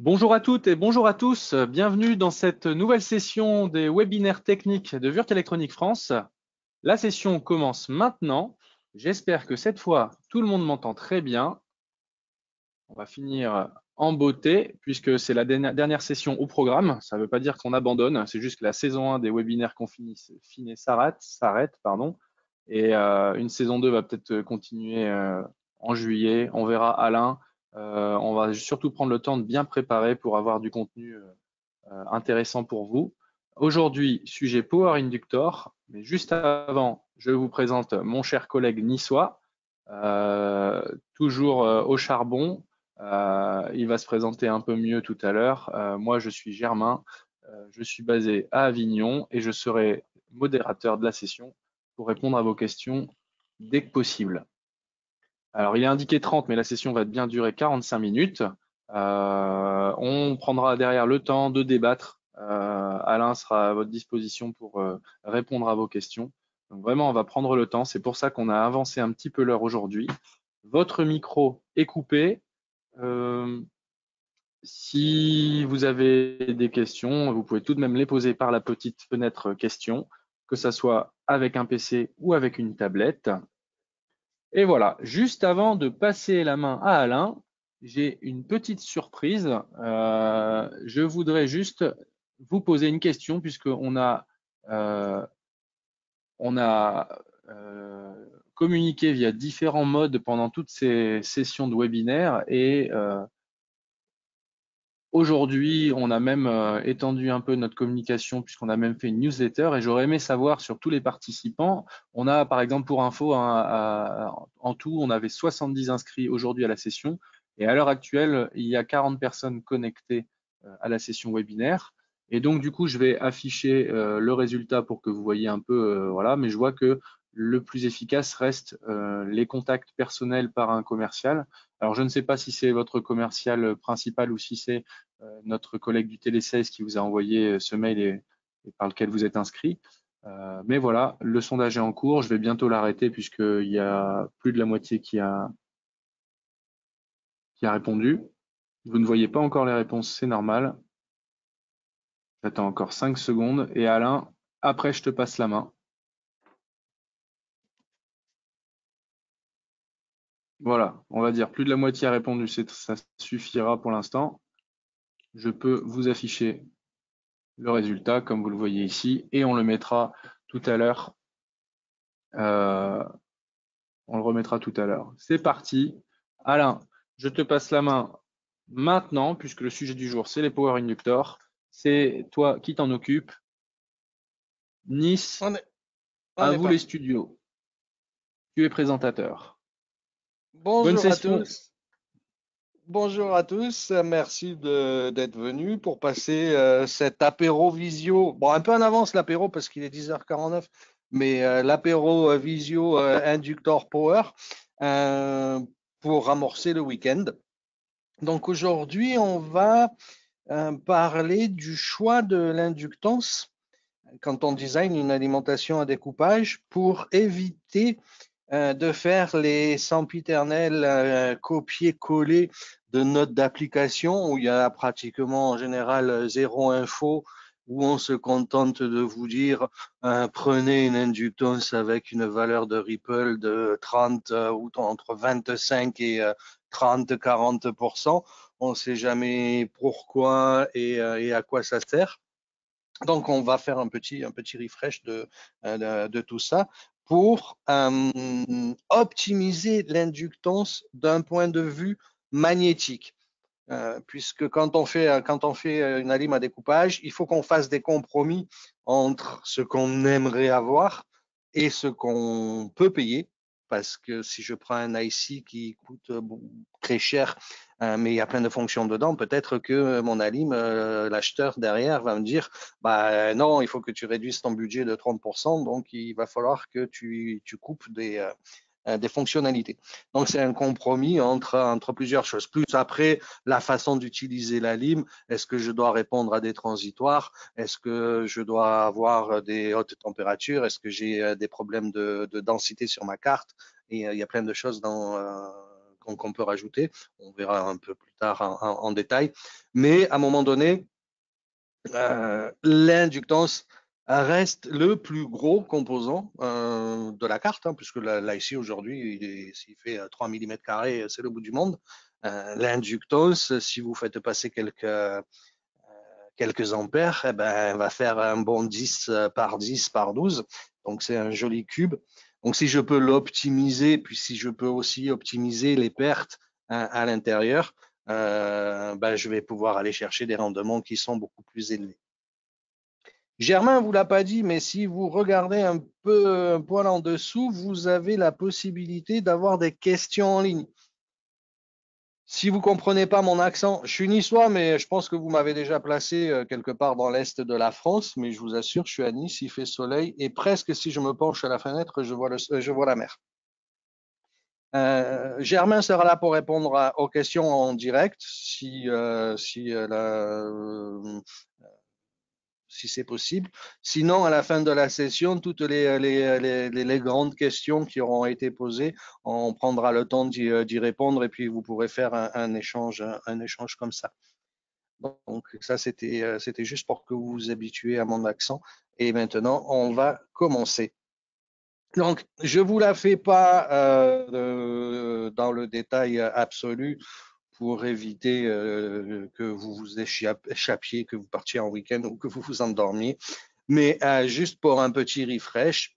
Bonjour à toutes et bonjour à tous. Bienvenue dans cette nouvelle session des webinaires techniques de Virtual Electronic France. La session commence maintenant. J'espère que cette fois, tout le monde m'entend très bien. On va finir en beauté puisque c'est la dernière session au programme. Ça ne veut pas dire qu'on abandonne, c'est juste que la saison 1 des webinaires confinés s'arrête. pardon. Et euh, une saison 2 va peut-être continuer euh, en juillet. On verra Alain. Euh, on va surtout prendre le temps de bien préparer pour avoir du contenu intéressant pour vous. Aujourd'hui, sujet Power Inductor. Mais juste avant, je vous présente mon cher collègue niçois, toujours au charbon, euh, il va se présenter un peu mieux tout à l'heure. Euh, moi, je suis Germain, euh, je suis basé à Avignon et je serai modérateur de la session pour répondre à vos questions dès que possible. Alors, il est indiqué 30, mais la session va bien durer 45 minutes. on prendra derrière le temps de débattre. Alain sera à votre disposition pour répondre à vos questions. Vraiment, on va prendre le temps. C'est pour ça qu'on a avancé un petit peu l'heure aujourd'hui. Votre micro est coupé. Euh, si vous avez des questions, vous pouvez tout de même les poser par la petite fenêtre questions, que ce soit avec un PC ou avec une tablette. Et voilà, juste avant de passer la main à Alain, j'ai une petite surprise. Euh, je voudrais juste vous poser une question puisqu'on a, euh, on a communiquer via différents modes pendant toutes ces sessions de webinaire et euh, aujourd'hui on a même euh, étendu un peu notre communication puisqu'on a même fait une newsletter et j'aurais aimé savoir sur tous les participants. On a par exemple pour info en tout on avait 70 inscrits aujourd'hui à la session et à l'heure actuelle il y a 40 personnes connectées euh, à la session webinaire. Et donc, du coup, je vais afficher le résultat pour que vous voyez un peu, voilà, mais je vois que le plus efficace reste euh, les contacts personnels par un commercial. Alors, je ne sais pas si c'est votre commercial principal ou si c'est euh, notre collègue du Télé 16 qui vous a envoyé euh, ce mail et, par lequel vous êtes inscrit. mais voilà, le sondage est en cours. Je vais bientôt l'arrêter puisqu'il y a plus de la moitié qui a, qui a répondu. Vous ne voyez pas encore les réponses, c'est normal. J'attends encore 5 secondes. Et Alain, après, je te passe la main. Voilà, on va dire plus de la moitié a répondu, ça suffira pour l'instant. Je peux vous afficher le résultat comme vous le voyez ici et on le mettra tout à l'heure. Euh, on le remettra tout à l'heure. C'est parti. Alain, je te passe la main maintenant puisque le sujet du jour c'est les power inductors. C'est toi qui t'en occupe. Nice, à vous les studios. Tu es présentateur. Bonjour à tous. Bonjour à tous, merci d'être venus pour passer euh, cet apéro visio. Bon, un peu en avance l'apéro parce qu'il est 10h49, mais euh, l'apéro euh, visio Inductor Power pour amorcer le week-end. Donc aujourd'hui, on va parler du choix de l'inductance quand on design une alimentation à découpage pour éviter euh, de faire les sempiternels euh, copier-coller de notes d'application où il y a pratiquement en général zéro info où on se contente de vous dire euh, prenez une inductance avec une valeur de ripple de 30 ou entre 25 et 30 40% on ne sait jamais pourquoi et, à quoi ça sert. Donc on va faire un petit un petit refresh de, de tout ça pour euh, optimiser l'inductance d'un point de vue magnétique. Euh, puisque quand on fait quand on fait une alime à découpage, il faut qu'on fasse des compromis entre ce qu'on aimerait avoir et ce qu'on peut payer parce que si je prends un IC qui coûte euh, très cher, euh, mais il y a plein de fonctions dedans, peut-être que mon Alim, euh, l'acheteur derrière, va me dire, bah non, il faut que tu réduises ton budget de 30%, donc il va falloir que tu, tu coupes des, euh, des fonctionnalités. Donc c'est un compromis entre, entre plusieurs choses. Plus après, la façon d'utiliser la lime, est-ce que je dois répondre à des transitoires? Est-ce que je dois avoir des hautes températures? Est-ce que j'ai euh, des problèmes de, de, densité sur ma carte? Et euh, il y a plein de choses dans qu'on peut rajouter. On verra un peu plus tard en, détail. Mais à un moment donné, euh, l'inductance reste le plus gros composant euh, de la carte, hein, puisque là, ici aujourd'hui, s'il fait 3 mm, c'est le bout du monde. Euh, l'inductance, si vous faites passer quelques, euh, quelques ampères, eh ben, va faire un bon 10 par 10 par 12. Donc c'est un joli cube. Donc si je peux l'optimiser, puis si je peux aussi optimiser les pertes hein, à l'intérieur, ben, je vais pouvoir aller chercher des rendements qui sont beaucoup plus élevés. Germain vous l'a pas dit, mais si vous regardez un peu un poil en dessous, vous avez la possibilité d'avoir des questions en ligne. Si vous comprenez pas mon accent, je suis niçois, mais je pense que vous m'avez déjà placé euh, quelque part dans l'est de la France, mais je vous assure, je suis à Nice, il fait soleil, et presque si je me penche à la fenêtre, je vois, vois la mer. Euh, Germain sera là pour répondre aux questions en direct, si, euh, si si c'est possible. Sinon, à la fin de la session, toutes les, grandes questions qui auront été posées, on prendra le temps d'y euh, répondre et puis vous pourrez faire un, échange, un, échange comme ça. Donc ça, euh, c'était juste pour que vous vous habituez à mon accent. Et maintenant, on va commencer. Donc, je vous la fais pas euh, dans le détail absolu pour éviter euh, que vous vous échappiez, que vous partiez en week-end ou que vous vous endormiez. Mais euh, juste pour un petit refresh,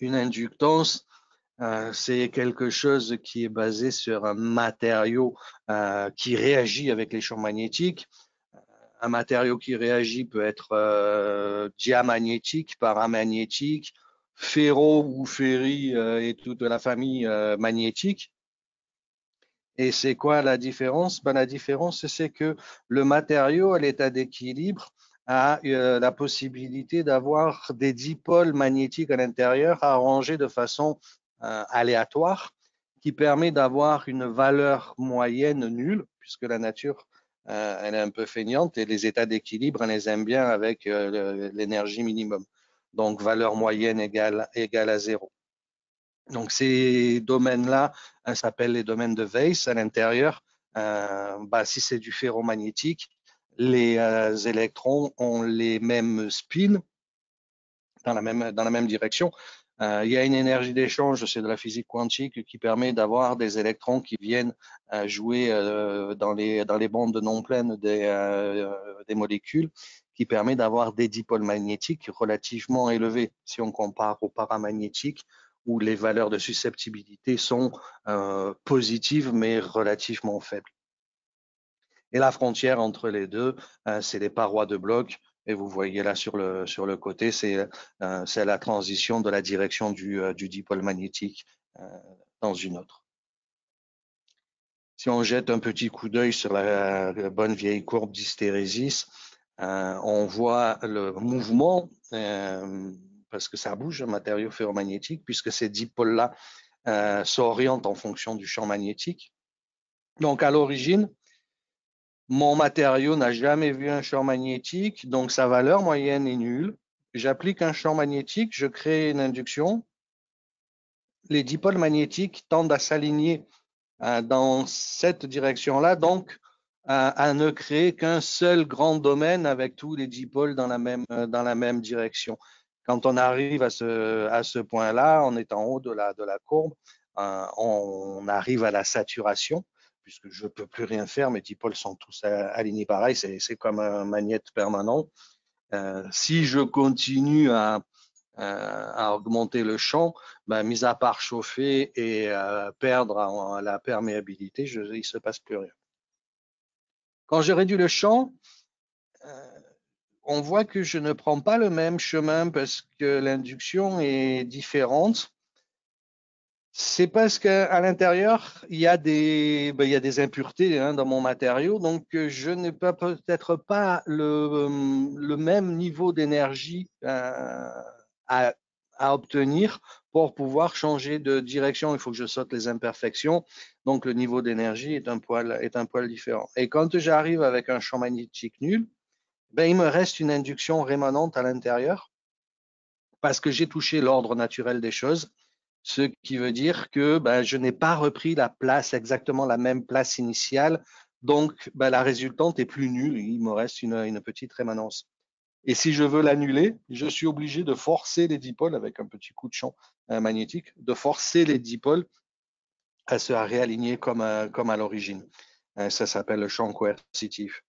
une inductance, euh, c'est quelque chose qui est basé sur un matériau qui réagit avec les champs magnétiques. Un matériau qui réagit peut être diamagnétique, paramagnétique, ferro ou ferri et toute la famille magnétique. Et c'est quoi la différence? Ben, La différence, c'est que le matériau à l'état d'équilibre a euh, la possibilité d'avoir des dipôles magnétiques à l'intérieur arrangés de façon euh, aléatoire, qui permet d'avoir une valeur moyenne nulle, puisque la nature euh, elle est un peu feignante et les états d'équilibre, on les aime bien avec l'énergie minimum. Donc, valeur moyenne égale, égale à zéro. Donc ces domaines-là hein, s'appellent les domaines de Weiss à l'intérieur. Euh, bah, si c'est du ferromagnétique, les euh, électrons ont les mêmes spins dans la même, direction. Euh, il y a une énergie d'échange, c'est de la physique quantique, qui permet d'avoir des électrons qui viennent jouer dans, les, dans les bandes non pleines des, des molécules, qui permet d'avoir des dipôles magnétiques relativement élevés si on compare au paramagnétique où les valeurs de susceptibilité sont euh, positives mais relativement faibles. Et la frontière entre les deux, euh, c'est les parois de bloc. Et vous voyez là sur le, sur le côté, c'est euh, la transition de la direction du, du dipôle magnétique dans une autre. Si on jette un petit coup d'œil sur la, bonne vieille courbe d'hystérésis, on voit le mouvement parce que ça bouge, un matériau ferromagnétique, puisque ces dipôles-là euh, s'orientent en fonction du champ magnétique. Donc, à l'origine, mon matériau n'a jamais vu un champ magnétique, donc sa valeur moyenne est nulle. J'applique un champ magnétique, je crée une induction. Les dipôles magnétiques tendent à s'aligner euh, dans cette direction-là, donc à, ne créer qu'un seul grand domaine avec tous les dipôles dans la même, euh, dans la même direction. Quand on arrive à ce, point-là, on est en haut de la, courbe, euh, on, arrive à la saturation, puisque je ne peux plus rien faire, mes dipôles sont tous alignés pareil, c'est comme un magnète permanent. Euh, si je continue à, euh, augmenter le champ, ben, mis à part chauffer et perdre la perméabilité, il ne se passe plus rien. Quand je réduis le champ, on voit que je ne prends pas le même chemin parce que l'induction est différente. C'est parce qu'à l'intérieur, il y a des, ben, impuretés hein, dans mon matériau, donc je n'ai peut-être pas le, même niveau d'énergie euh, à, obtenir pour pouvoir changer de direction. Il faut que je saute les imperfections, donc le niveau d'énergie est un poil différent. Et quand j'arrive avec un champ magnétique nul, ben, il me reste une induction rémanente à l'intérieur parce que j'ai touché l'ordre naturel des choses. ce qui veut dire que ben, je n'ai pas repris la place, exactement la même place initiale, donc ben, la résultante est plus nulle, il me reste une, petite rémanence. Et si je veux l'annuler, je suis obligé de forcer les dipôles avec un petit coup de champ euh, magnétique, de forcer les dipôles à se réaligner comme, comme à l'origine. Euh, ça s'appelle le champ coercitif.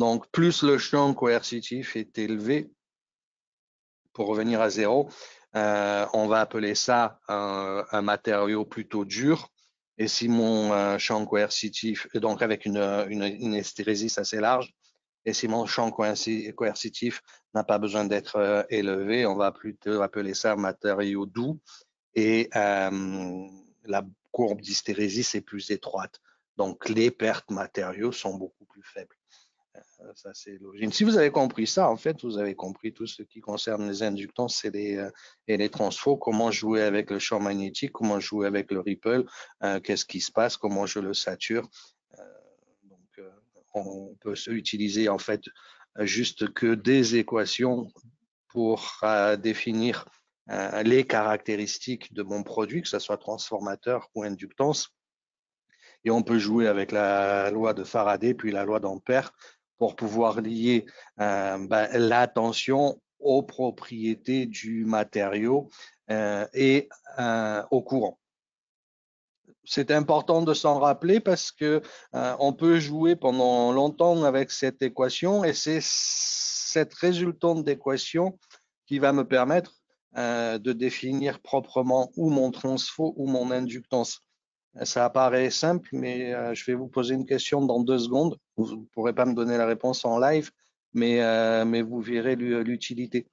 Donc, plus le champ coercitif est élevé, pour revenir à zéro, euh, on va appeler ça un, matériau plutôt dur. Et si mon euh, champ coercitif, donc avec une, une, hystérésis assez large, et si mon champ coercitif n'a pas besoin d'être euh, élevé, on va plutôt appeler ça un matériau doux. Et la courbe d'hystérésis est plus étroite. Donc, les pertes matériaux sont beaucoup plus faibles. Euh, ça, c'est l'origine. Si vous avez compris ça, en fait, vous avez compris tout ce qui concerne les inductances et les, euh, et les transfos, comment jouer avec le champ magnétique, comment jouer avec le ripple, euh, qu'est-ce qui se passe, comment je le sature. on peut utiliser, en fait, juste que des équations pour définir les caractéristiques de mon produit, que ce soit transformateur ou inductance. Et on peut jouer avec la loi de Faraday, puis la loi d'Ampère, pour pouvoir lier euh, ben, l'attention aux propriétés du matériau euh, et euh, au courant. C'est important de s'en rappeler parce que on peut jouer pendant longtemps avec cette équation et c'est cette résultante d'équation qui va me permettre de définir proprement ou mon transfo ou mon inductance. Ça apparaît simple, mais je vais vous poser une question dans deux secondes. Vous ne pourrez pas me donner la réponse en live, mais, euh, mais vous verrez l'utilité.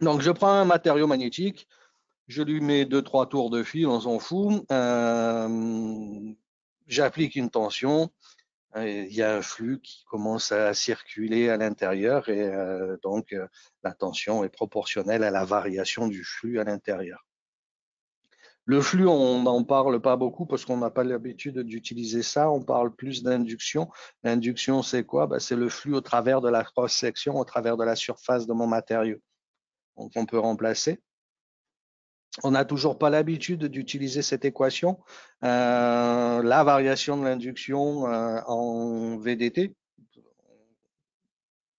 Donc, je prends un matériau magnétique, je lui mets deux, trois tours de fil, on s'en fout. Euh, J'applique une tension. Il y a un flux qui commence à circuler à l'intérieur et euh, donc la tension est proportionnelle à la variation du flux à l'intérieur. Le flux, on n'en parle pas beaucoup parce qu'on n'a pas l'habitude d'utiliser ça. On parle plus d'induction. L'induction, c'est quoi? Ben, C'est le flux au travers de la cross-section, au travers de la surface de mon matériau. Donc, on peut remplacer. On n'a toujours pas l'habitude d'utiliser cette équation. Euh, la variation de l'induction euh, en VDT,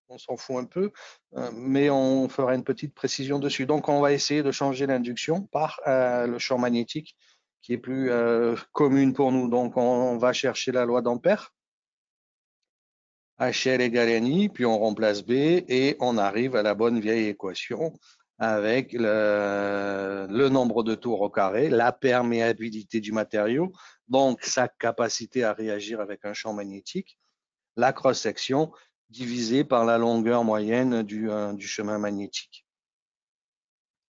on s'en fout un peu, euh, mais on fera une petite précision dessus. Donc, on va essayer de changer l'induction par euh, le champ magnétique qui est plus euh, commune pour nous. Donc, on, va chercher la loi d'Ampère. HL égale NI, puis on remplace B et on arrive à la bonne vieille équation avec le, le, nombre de tours au carré, la perméabilité du matériau, donc sa capacité à réagir avec un champ magnétique, la cross-section divisé par la longueur moyenne du, euh, du chemin magnétique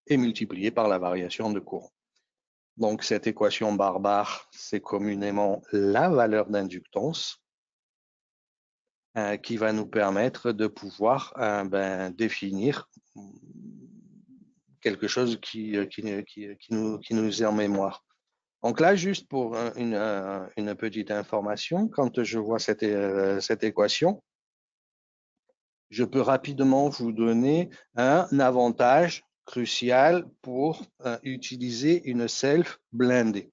et multiplié par la variation de courant. Donc, cette équation barbare, c'est communément la valeur d'inductance euh, qui va nous permettre de pouvoir euh, ben, définir quelque chose qui, nous, est en mémoire. Donc là, juste pour une, petite information, quand je vois cette équation, je peux rapidement vous donner un avantage crucial pour euh, utiliser une self blendée.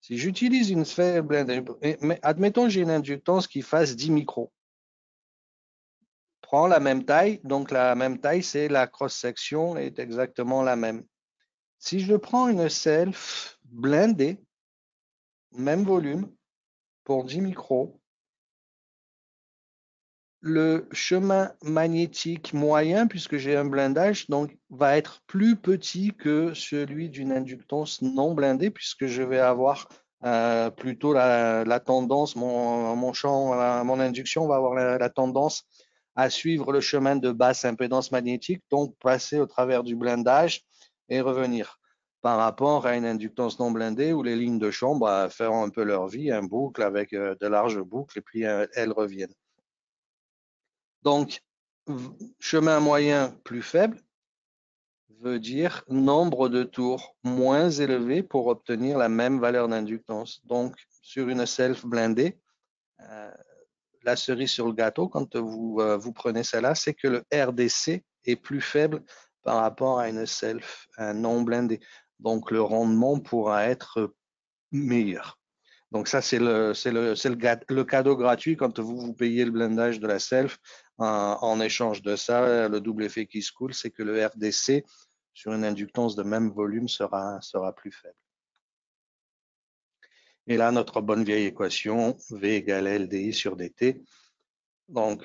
Si j'utilise une blendée, mais admettons j'ai une inductance qui fasse 10 micros. Prends la même taille, donc la même taille, c'est la cross-section est exactement la même. Si je prends une self blendée, même volume, pour 10 micros, le chemin magnétique moyen, puisque j'ai un blindage, donc va être plus petit que celui d'une inductance non blindée, puisque je vais avoir euh, plutôt la, tendance, mon, champ, mon induction va avoir la, la, tendance à suivre le chemin de basse impédance magnétique, donc passer au travers du blindage et revenir par rapport à une inductance non blindée où les lignes de champ bah, feront un peu leur vie, un boucle avec euh, de larges boucles, et puis euh, elles reviennent. Donc, chemin moyen plus faible veut dire nombre de tours moins élevé pour obtenir la même valeur d'inductance. Donc, sur une self blindée, euh, la cerise sur le gâteau, quand vous, euh, vous prenez celle-là, c'est que le RDC est plus faible par rapport à une self non blindée. donc le rendement pourra être meilleur. Donc ça, c'est le, le, le, le, cadeau gratuit quand vous, vous payez le blindage de la self. en échange de ça, le double effet qui se coule, c'est que le RDC sur une inductance de même volume sera, sera plus faible. Et là, notre bonne vieille équation, V égale LDI sur dt. Donc,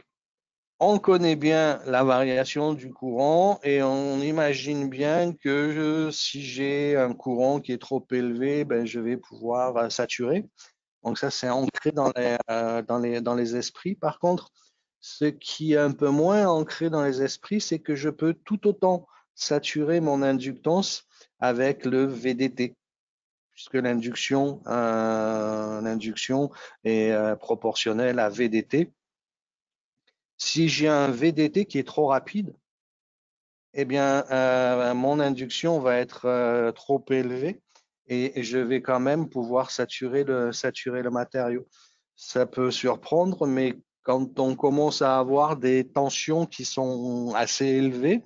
on connaît bien la variation du courant et on imagine bien que si j'ai un courant qui est trop élevé, ben, je vais pouvoir euh, saturer. Donc ça, c'est ancré dans les, euh, dans, les, dans les esprits. Par contre, ce qui est un peu moins ancré dans les esprits, c'est que je peux tout autant saturer mon inductance avec le VDT puisque l'induction euh, est euh, proportionnelle à VDT. Si j'ai un VDT qui est trop rapide, eh bien, euh, mon induction va être trop élevée et, je vais quand même pouvoir saturer le, saturer le matériau. Ça peut surprendre, mais quand on commence à avoir des tensions qui sont assez élevées,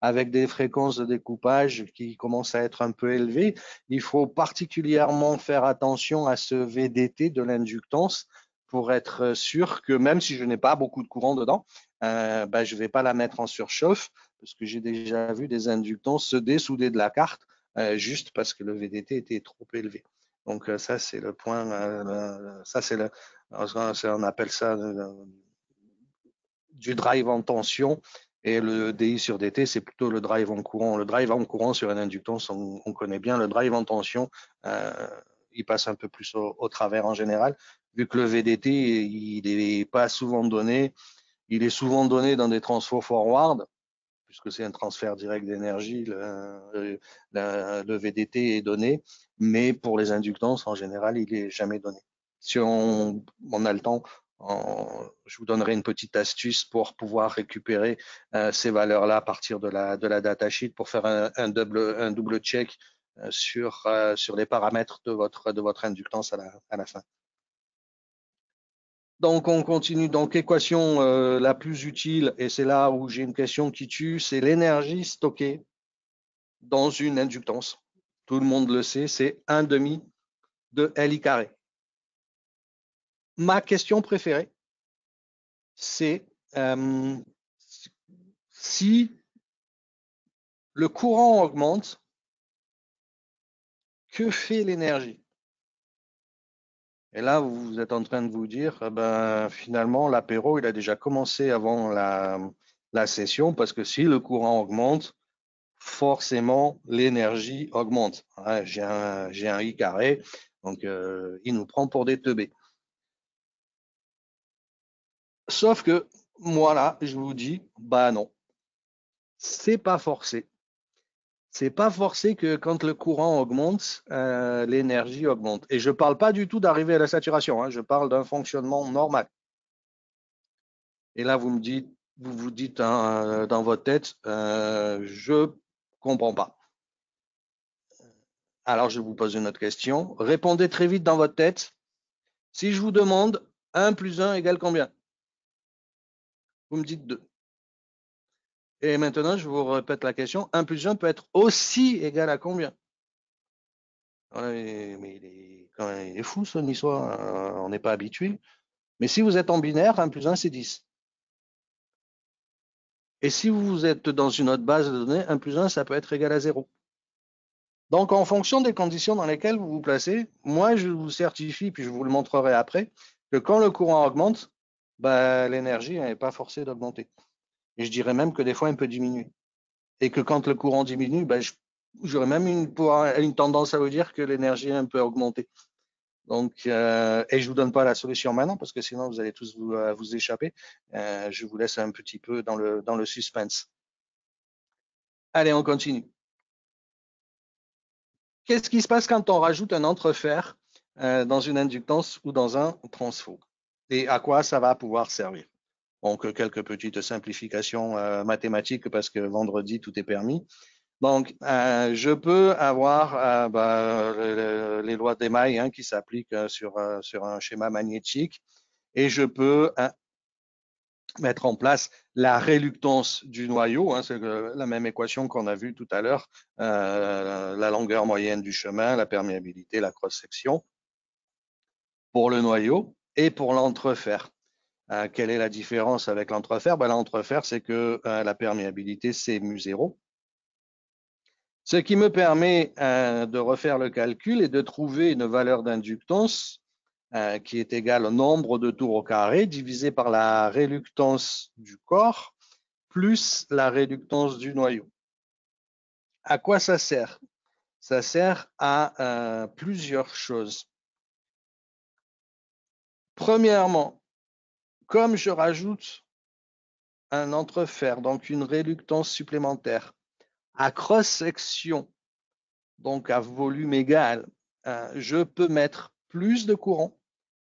avec des fréquences de découpage qui commencent à être un peu élevées, il faut particulièrement faire attention à ce VDT de l'inductance pour être sûr que même si je n'ai pas beaucoup de courant dedans, euh, ben, je ne vais pas la mettre en surchauffe parce que j'ai déjà vu des inductances se dessouder de la carte euh, juste parce que le VDT était trop élevé. Donc euh, ça c'est le point, ça c'est on appelle ça du drive en tension et le DI sur DT, c'est plutôt le drive en courant. Le drive en courant sur une inductance, on, connaît bien. Le drive en tension, il passe un peu plus au, travers en général. Vu que le VDT, il n'est pas souvent donné, il est souvent donné dans des transferts forward, puisque c'est un transfert direct d'énergie, le, VDT est donné, mais pour les inductances, en général, il n'est jamais donné. Si on, on a le temps, je vous donnerai une petite astuce pour pouvoir récupérer euh, ces valeurs-là à partir de la, de la datasheet pour faire un, double, check euh, sur, euh, sur les paramètres de votre, inductance à la fin. Donc, on continue. Donc, équation la plus utile, et c'est là où j'ai une question qui tue, c'est l'énergie stockée dans une inductance. Tout le monde le sait, c'est un demi de Li carré ma question préférée, c'est euh, si le courant augmente, que fait l'énergie? Et là, vous êtes en train de vous dire, eh ben, finalement, l'apéro, il a déjà commencé avant la, session, parce que si le courant augmente, forcément, l'énergie augmente. j'ai un, un, I carré, donc euh, il nous prend pour des teubés. Sauf que moi là, je vous dis, bah non, c'est pas forcé. C'est pas forcé que quand le courant augmente, euh, l'énergie augmente. Et je parle pas du tout d'arriver à la saturation, hein, je parle d'un fonctionnement normal. Et là, vous me dites, vous vous dites hein, dans votre tête, euh, je comprends pas. Alors, je vous pose une autre question. Répondez très vite dans votre tête. Si je vous demande 1 plus 1 égale combien? Vous me dites 2. Et maintenant, je vous répète la question. 1 plus 1 peut être aussi égal à combien? Mais il est, fou ce niçois, euh, on n'est pas habitué. Mais si vous êtes en binaire, 1 plus 1, c'est 10. Et si vous êtes dans une autre base de données, 1 plus 1, ça peut être égal à 0. Donc, en fonction des conditions dans lesquelles vous vous placez, moi, je vous certifie, puis je vous le montrerai après, que quand le courant augmente, bah, l'énergie n'est pas forcée d'augmenter. Et je dirais même que des fois, elle peut diminuer. Et que quand le courant diminue, bah, j'aurais même une, tendance à vous dire que l'énergie un peu augmenté. Donc, euh, et je vous donne pas la solution maintenant parce que sinon vous allez tous vous, euh, échapper. Euh, je vous laisse un petit peu dans le, dans le suspense. Allez, on continue. Qu'est-ce qui se passe quand on rajoute un entrefer dans une inductance ou dans un transfo? Et à quoi ça va pouvoir servir? Donc, quelques petites simplifications euh, mathématiques parce que vendredi, tout est permis. Donc, euh, je peux avoir euh, bah, les, lois d'émail hein, qui s'appliquent sur, un schéma magnétique et je peux mettre en place la réluctance du noyau, hein, c'est la même équation qu'on a vue tout à l'heure, la longueur moyenne du chemin, la perméabilité, la cross-section pour le noyau et pour l'entrefer. Euh, quelle est la différence avec l'entrefer ben, L'entrefer, c'est que euh, la perméabilité, c'est mu0. Ce qui me permet de refaire le calcul et de trouver une valeur d'inductance euh, qui est égal au nombre de tours au carré divisé par la réluctance du corps plus la réluctance du noyau. À quoi ça sert? Ça sert à euh, plusieurs choses. Premièrement, comme je rajoute un entrefer, donc une réluctance supplémentaire, à cross-section, donc à volume égal, euh, je peux mettre plus de courant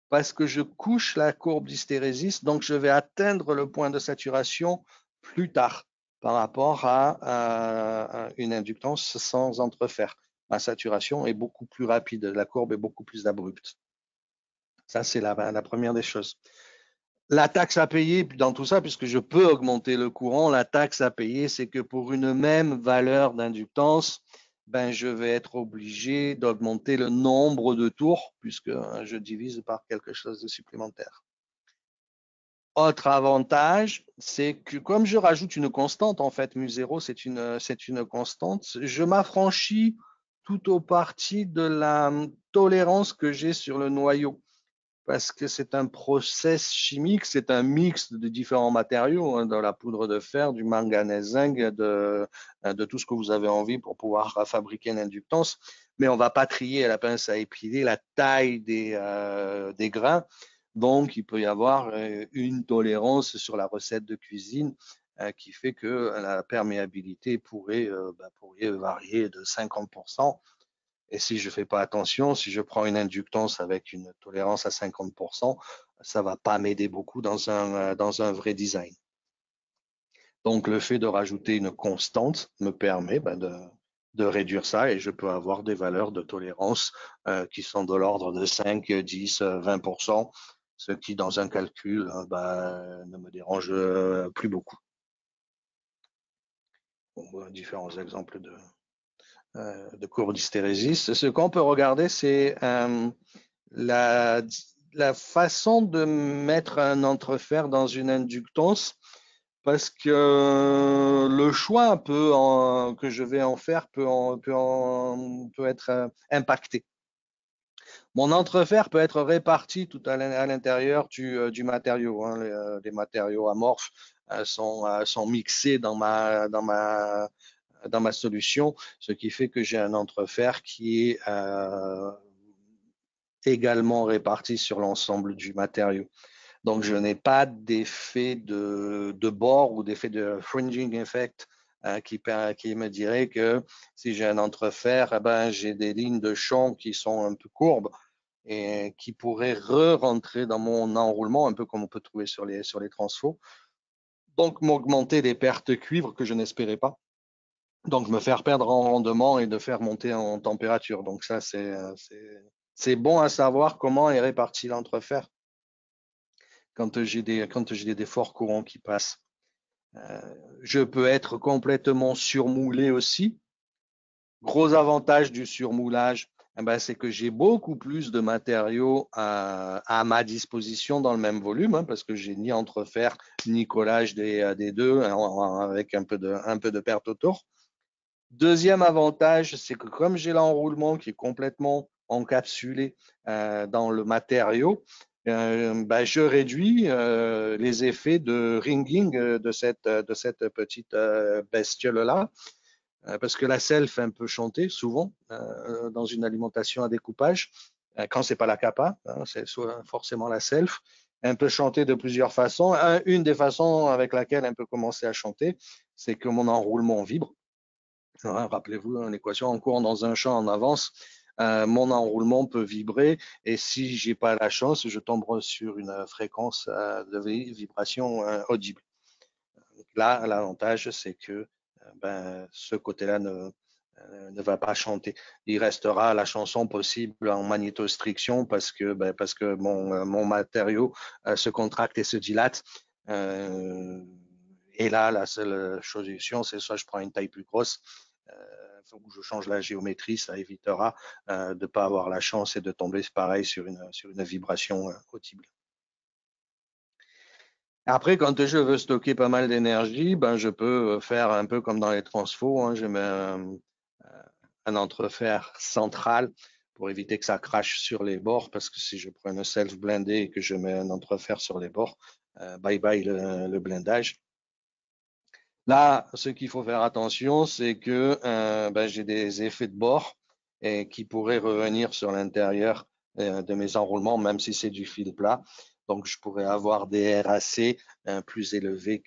parce que je couche la courbe d'hystérésis, donc je vais atteindre le point de saturation plus tard par rapport à, une inductance sans entrefer. Ma saturation est beaucoup plus rapide, la courbe est beaucoup plus abrupte. Ça, c'est la première des choses. La taxe à payer dans tout ça, puisque je peux augmenter le courant, la taxe à payer, c'est que pour une même valeur d'inductance, ben, je vais être obligé d'augmenter le nombre de tours puisque hein, je divise par quelque chose de supplémentaire. Autre avantage, c'est que comme je rajoute une constante, en fait, mu0, c'est une, une constante, je m'affranchis tout au parti de la tolérance que j'ai sur le noyau parce que c'est un process chimique, c'est un mix de différents matériaux, hein, de la poudre de fer, du manganèse zinc, de, euh, de tout ce que vous avez envie pour pouvoir fabriquer l'inductance. Mais on va pas trier à la pince à épiler la taille des, euh, grains. Donc, il peut y avoir euh, une tolérance sur la recette de cuisine qui fait que la perméabilité pourrait, bah, pourrait varier de 50% et si je ne fais pas attention, si je prends une inductance avec une tolérance à 50%, ça ne va pas m'aider beaucoup dans un, euh, dans un vrai design. Donc, le fait de rajouter une constante me permet ben, de, de, réduire ça et je peux avoir des valeurs de tolérance euh, qui sont de l'ordre de 5, 10, 20%, ce qui, dans un calcul, euh, ben, ne me dérange plus beaucoup. On voit différents exemples de, euh, de courbe d'hystérésis. Ce qu'on peut regarder, c'est euh, la, façon de mettre un entrefer dans une inductance parce que le choix que je vais en faire peut, être euh, impacté. Mon entrefer peut être réparti tout à l'intérieur du, matériau. Hein. Les, matériaux amorphes sont, mixés dans ma dans ma solution, ce qui fait que j'ai un entrefer qui est euh, également réparti sur l'ensemble du matériau. Donc, je n'ai pas d'effet de, bord ou d'effet de fringing effect hein, qui, me dirait que si j'ai un entrefer, eh ben, j'ai des lignes de champ qui sont un peu courbes et qui pourraient re-rentrer dans mon enroulement, un peu comme on peut trouver sur les, sur les transfos. Donc, m'augmenter des pertes cuivre que je n'espérais pas donc me faire perdre en rendement et de faire monter en température. Donc ça, c'est bon à savoir comment est réparti l'entrefer quand j'ai des, quand j'ai des forts courants qui passent. Euh, je peux être complètement surmoulé aussi. Gros avantage du surmoulage, eh ben, c'est que j'ai beaucoup plus de matériaux à, ma disposition dans le même volume, hein, parce que j'ai ni entrefer ni collage des, des deux, hein, avec un peu de, un peu de perte autour. Deuxième avantage, c'est que comme j'ai l'enroulement qui est complètement encapsulé euh, dans le matériau, euh, ben, je réduis euh, les effets de ringing de cette, petite bestiole-là, parce que la self un peu chantée souvent dans une alimentation à découpage, quand c'est pas la capa, hein, c'est forcément la self, un peu chanter de plusieurs façons. une des façons avec laquelle elle peut commencer à chanter, c'est que mon enroulement vibre. Rappelez-vous, une équation en cours dans un champ en avance, euh, mon enroulement peut vibrer et si j'ai pas la chance, je tomberai sur une fréquence euh, de vibration euh, audible. Là, l'avantage, c'est que ben, ce côté-là ne, ne va pas chanter. Il restera la chanson possible en magnétostriction parce que, ben, parce que mon, mon matériau se contracte et se dilate et là, la seule solution, c'est soit je prends une taille plus grosse, ou je change la géométrie, ça évitera de ne pas avoir la chance et de tomber pareil sur une, sur une vibration audible. Après, quand je veux stocker pas mal d'énergie, ben, je peux faire un peu comme dans les transfos. Hein, je mets un, entrefer central pour éviter que ça crache sur les bords, parce que si je prends un self blindé et que je mets un entrefer sur les bords, euh, bye bye le, blindage. Là, ce qu'il faut faire attention, c'est que euh, ben, j'ai des effets de bord et qui pourraient revenir sur l'intérieur euh, de mes enroulements, même si c'est du fil plat. Donc, je pourrais avoir des RAC plus élevés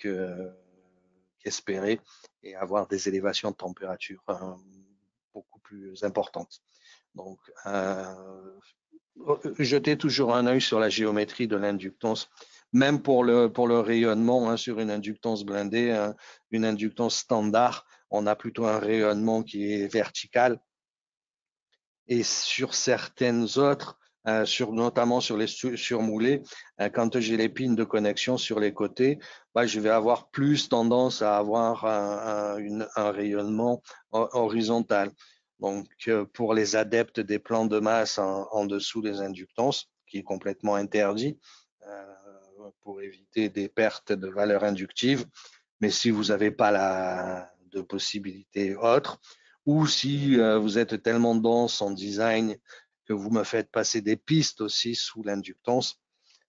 qu'espéré et avoir des élévations de température beaucoup plus importantes. Donc, jetez toujours un œil sur la géométrie de l'inductance même pour le, pour le rayonnement hein, sur une inductance blindée, hein, une inductance standard, on a plutôt un rayonnement qui est vertical. Et sur certaines autres, euh, sur, notamment sur les surmoulés, euh, quand j'ai les pins de connexion sur les côtés, bah, je vais avoir plus tendance à avoir un, un rayonnement horizontal. Donc, euh, pour les adeptes des plans de masse en, en, dessous des inductances, qui est complètement interdit, pour éviter des pertes de valeur inductive. Mais si vous n'avez pas de possibilité autre, ou si euh, vous êtes tellement dense en design que vous me faites passer des pistes aussi sous l'inductance,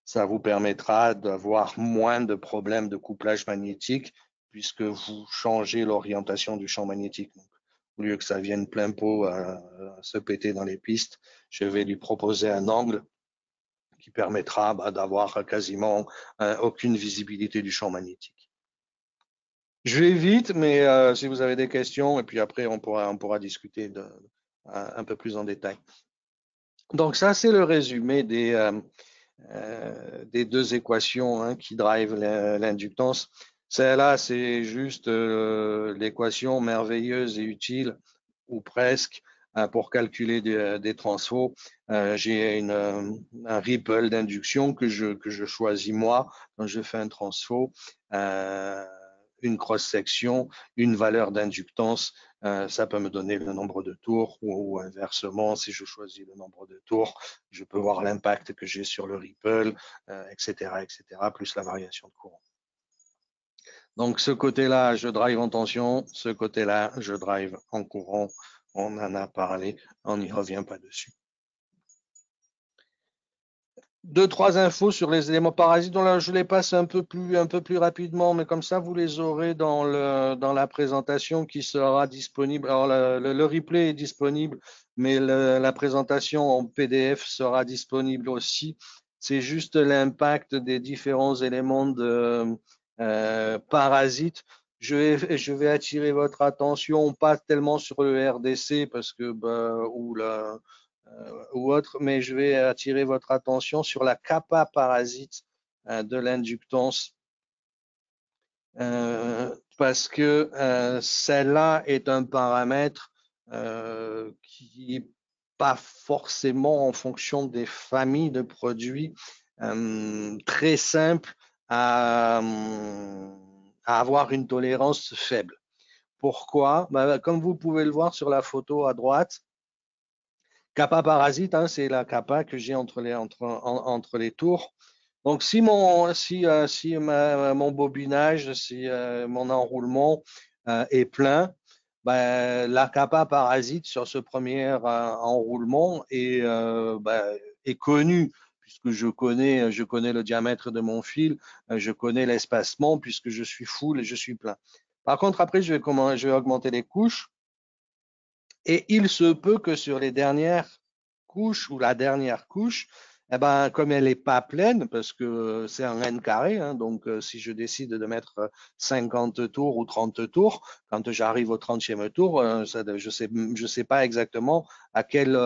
ça vous permettra d'avoir moins de problèmes de couplage magnétique puisque vous changez l'orientation du champ magnétique. au lieu que ça vienne plein pot à se péter dans les pistes, je vais lui proposer un angle qui permettra bah, d'avoir quasiment euh, aucune visibilité du champ magnétique. Je vais vite, mais euh, si vous avez des questions, et puis après on pourra, discuter un peu plus en détail. Donc ça, c'est le résumé des, euh, deux équations hein, qui drivent l'inductance. Celle-là, c'est juste l'équation merveilleuse et utile, ou presque, euh, pour calculer des, euh, des. Euh, j'ai un ripple d'induction que je, choisis moi quand je fais un transfo. une cross-section, une valeur d'inductance, ça peut me donner le nombre de tours ou, inversement, si je choisis le nombre de tours, je peux voir l'impact que j'ai sur le ripple, etc., etc., plus la variation de courant. Donc ce côté-là, je drive en tension, ce côté-là, je drive en courant on en a parlé, on n'y revient pas dessus. Deux, trois infos sur les éléments parasites. Je les passe un peu plus, rapidement, mais comme ça, vous les aurez dans la présentation qui sera disponible. Alors, le, replay est disponible, mais la présentation en PDF sera disponible aussi. C'est juste l'impact des différents éléments de euh, parasites je vais, je vais attirer votre attention, pas tellement sur le RDC parce que bah, ou la euh, ou autre, mais je vais attirer votre attention sur la kappa parasite euh, de l'inductance. Euh, parce que celle-là est un paramètre qui n'est pas forcément en fonction des familles de produits très simple à avoir une tolérance faible. Pourquoi? Bah, Comme vous pouvez le voir sur la photo à droite, kappa parasite, hein, c'est la kappa que j'ai entre les, tours. Donc, si mon, si, euh, si mon bobinage, si euh, mon enroulement euh, est plein, bah, la kappa parasite sur ce premier enroulement est, bah, est connue puisque je connais, je connais le diamètre de mon fil, euh, je connais l'espacement puisque je suis full et je suis plein. Par contre, après, je vais, augmenter les couches et il se peut que sur les dernières couches ou la dernière couche, eh ben, comme elle n'est pas pleine, parce que c'est un n carré, hein, donc euh, si je décide de mettre 50 tours ou 30 tours, quand j'arrive au 30e tour, euh, je ne sais pas exactement à quelle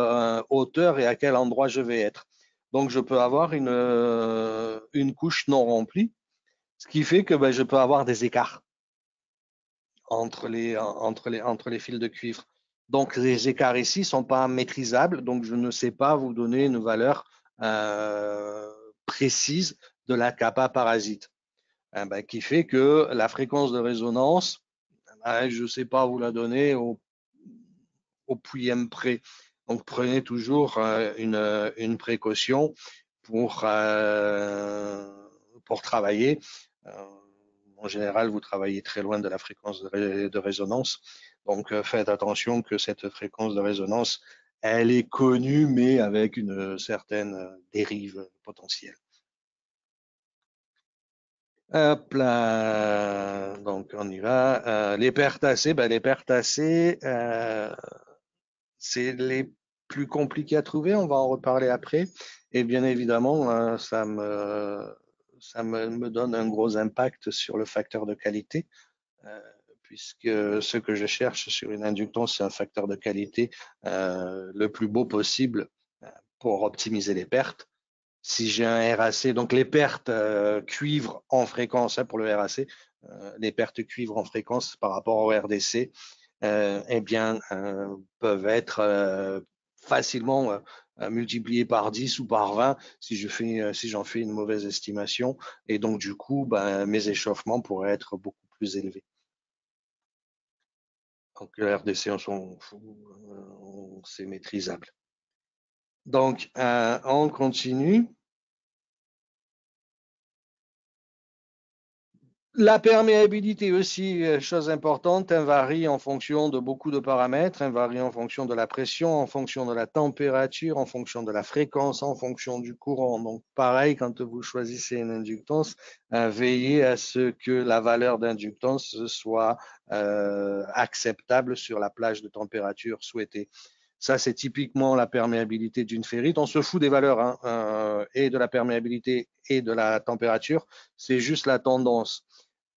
hauteur et à quel endroit je vais être. Donc, je peux avoir une, euh, une couche non remplie, ce qui fait que ben, je peux avoir des écarts entre les, fils de cuivre. Donc, les écarts ici ne sont pas maîtrisables, donc je ne sais pas vous donner une valeur euh, précise de la kappa parasite. eh ben, qui fait que la fréquence de résonance, ben, je ne sais pas vous la donner au, au m près. Donc prenez toujours euh, une, une précaution pour, euh, pour travailler. Euh, en général, vous travaillez très loin de la fréquence de, résonance. Donc faites attention que cette fréquence de résonance, elle est connue, mais avec une certaine dérive potentielle. Hop là, donc on y va. les pertes AC, ben les pertes AC, c'est les plus compliqués à trouver, on va en reparler après. Et bien évidemment, euh, ça, me, ça me, donne un gros impact sur le facteur de qualité, euh, puisque ce que je cherche sur une inductance, c'est un facteur de qualité euh, le plus beau possible pour optimiser les pertes. Si j'ai un RAC, donc les pertes cuivre en fréquence hein, pour le RAC, les pertes cuivre en fréquence par rapport au RDC, euh, eh bien, euh, peuvent être euh, facilement multipliés par 10 ou par 20 si je fais si j'en fais une mauvaise estimation et donc du coup ben, mes échauffements pourraient être beaucoup plus élevés. Donc le RDC c'est maîtrisable. Donc on continue. La perméabilité aussi, euh, chose importante, elle varie en fonction de beaucoup de paramètres, elle varie en fonction de la pression, en fonction de la température, en fonction de la fréquence, en fonction du courant. Donc pareil, quand vous choisissez une inductance, euh, veillez à ce que la valeur d'inductance soit euh, acceptable sur la plage de température souhaitée. Ça, c'est typiquement la perméabilité d'une ferrite. On se fout des valeurs hein, et de la perméabilité et de la température. C'est juste la tendance.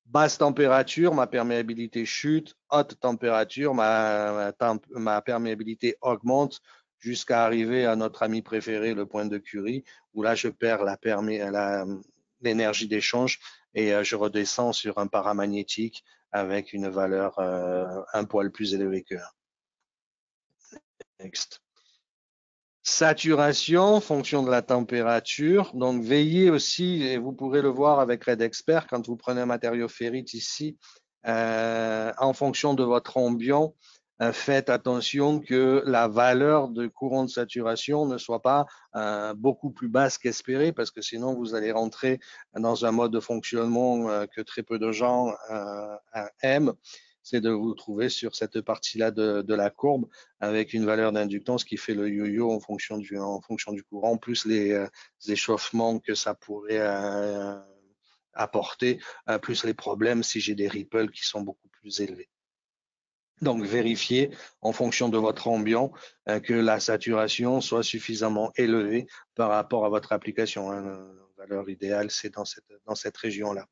Basse température, ma perméabilité chute. Haute température, ma, perméabilité augmente jusqu'à arriver à notre ami préféré, le point de Curie, où là, je perds l'énergie d'échange et euh, je redescends sur un paramagnétique avec une valeur euh, un poil plus élevée que 1. Next. Saturation, fonction de la température. Donc, veillez aussi, et vous pourrez le voir avec Red Expert, quand vous prenez un matériau ferrite ici, euh, en fonction de votre ambiant, euh, faites attention que la valeur de courant de saturation ne soit pas euh, beaucoup plus basse qu'espéré, parce que sinon vous allez rentrer dans un mode de fonctionnement que très peu de gens aiment c'est de vous trouver sur cette partie-là de, la courbe avec une valeur d'inductance qui fait le yo-yo en fonction du, courant, plus les, euh, échauffements que ça pourrait euh, apporter, euh, plus les problèmes si j'ai des ripples qui sont beaucoup plus élevés. Donc, vérifiez en fonction de votre ambiant que la saturation soit suffisamment élevée par rapport à votre application. Hein. La valeur idéale, c'est dans cette, dans cette région-là.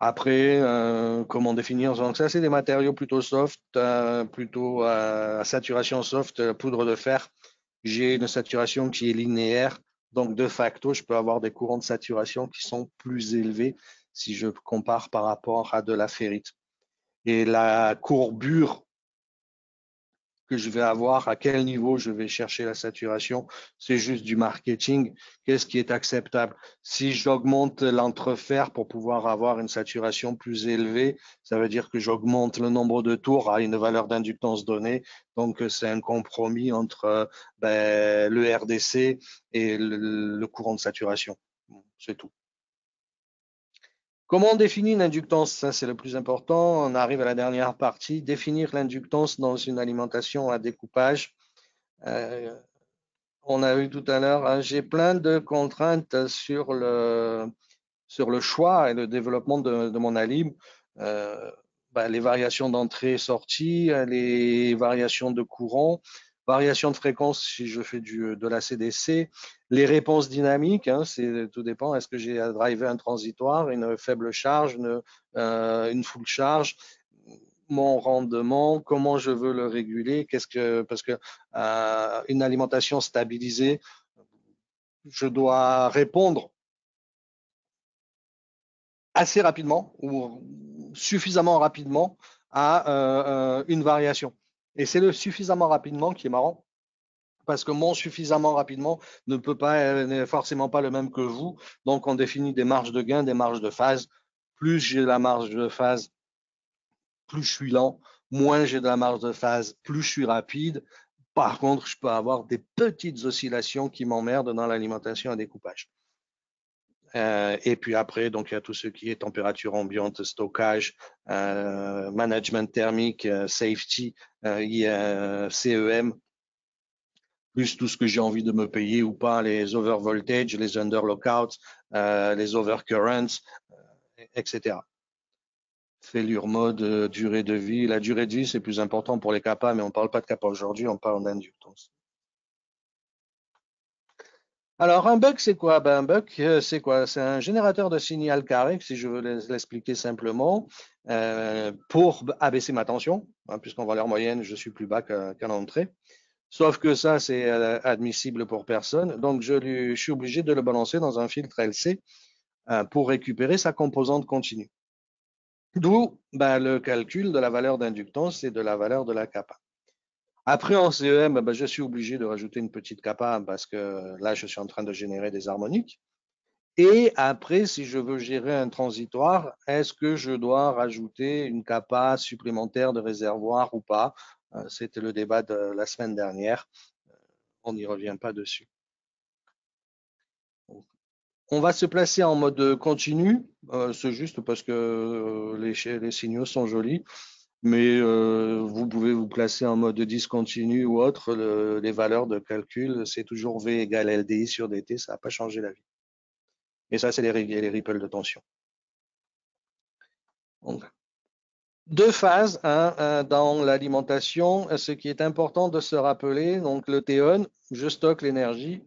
Après, euh, comment définir? Donc ça, c'est des matériaux plutôt soft, euh, plutôt à saturation soft, euh, poudre de fer. J'ai une saturation qui est linéaire, donc de facto, je peux avoir des courants de saturation qui sont plus élevés si je compare par rapport à de la ferrite. Et la courbure que je vais avoir, à quel niveau je vais chercher la saturation. C'est juste du marketing. Qu'est-ce qui est acceptable? Si j'augmente l'entrefer pour pouvoir avoir une saturation plus élevée, ça veut dire que j'augmente le nombre de tours à une valeur d'inductance donnée. Donc, c'est un compromis entre ben, le RDC et le courant de saturation. C'est tout. Comment on définit une inductance? Ça, c'est le plus important. On arrive à la dernière partie. Définir l'inductance dans une alimentation à découpage. Euh, on a vu tout à l'heure, hein, j'ai plein de contraintes sur le, sur le choix et le développement de, mon alim. Euh, ben, les variations d'entrée-sortie, les variations de courant, variation de fréquence si je fais du, de la CDC, les réponses dynamiques, hein, c'est tout dépend. Est-ce que j'ai à driver un transitoire, une faible charge, une, euh, une full charge, mon rendement, comment je veux le réguler, qu'est-ce que parce que euh, une alimentation stabilisée, je dois répondre assez rapidement ou suffisamment rapidement à euh, une variation. Et c'est le suffisamment rapidement qui est marrant parce que mon suffisamment rapidement ne peut pas n'est forcément pas le même que vous. Donc, on définit des marges de gain, des marges de phase. Plus j'ai la marge de phase, plus je suis lent. Moins j'ai de la marge de phase, plus je suis rapide. Par contre, je peux avoir des petites oscillations qui m'emmerdent dans l'alimentation à découpage. Euh, et puis après, donc il y a tout ce qui est température ambiante, stockage, euh, management thermique, euh, safety, CEM, plus tout ce que j'ai envie de me payer ou pas, les overvoltage, les under lockouts, les overcurrents, etc. Fêlure mode, durée de vie. La durée de vie, c'est plus important pour les CAPA, mais on ne parle pas de CAPA aujourd'hui, on parle d'inductance. Alors, un bug, c'est quoi? Ben, Un bug, euh, c'est quoi? C'est un générateur de signal carré, si je veux l'expliquer simplement, euh, pour abaisser ma tension, hein, puisqu'en valeur moyenne, je suis plus bas qu'à l'entrée. Sauf que ça, c'est euh, admissible pour personne. Donc, je, lui, suis obligé de le balancer dans un filtre LC pour récupérer sa composante continue. D'où ben, le calcul de la valeur d'inductance et de la valeur de la kappa. Après, en CEM, ben, je suis obligé de rajouter une petite kappa parce que là, je suis en train de générer des harmoniques. Et après, si je veux gérer un transitoire, est-ce que je dois rajouter une kappa supplémentaire de réservoir ou pas? Euh, C'était le débat de la semaine dernière. Euh, on n'y revient pas dessus. On va se placer en mode continu. Euh, c'est juste parce que les signaux sont jolis mais euh, vous pouvez vous placer en mode discontinu ou autre. les valeurs de calcul, c'est toujours V égale LDI sur DT, ça n'a pas changé la vie. Et ça, c'est les, les, ripples de tension. deux phases hein, dans l'alimentation. Ce qui est important de se rappeler, donc le T-on, je stocke l'énergie.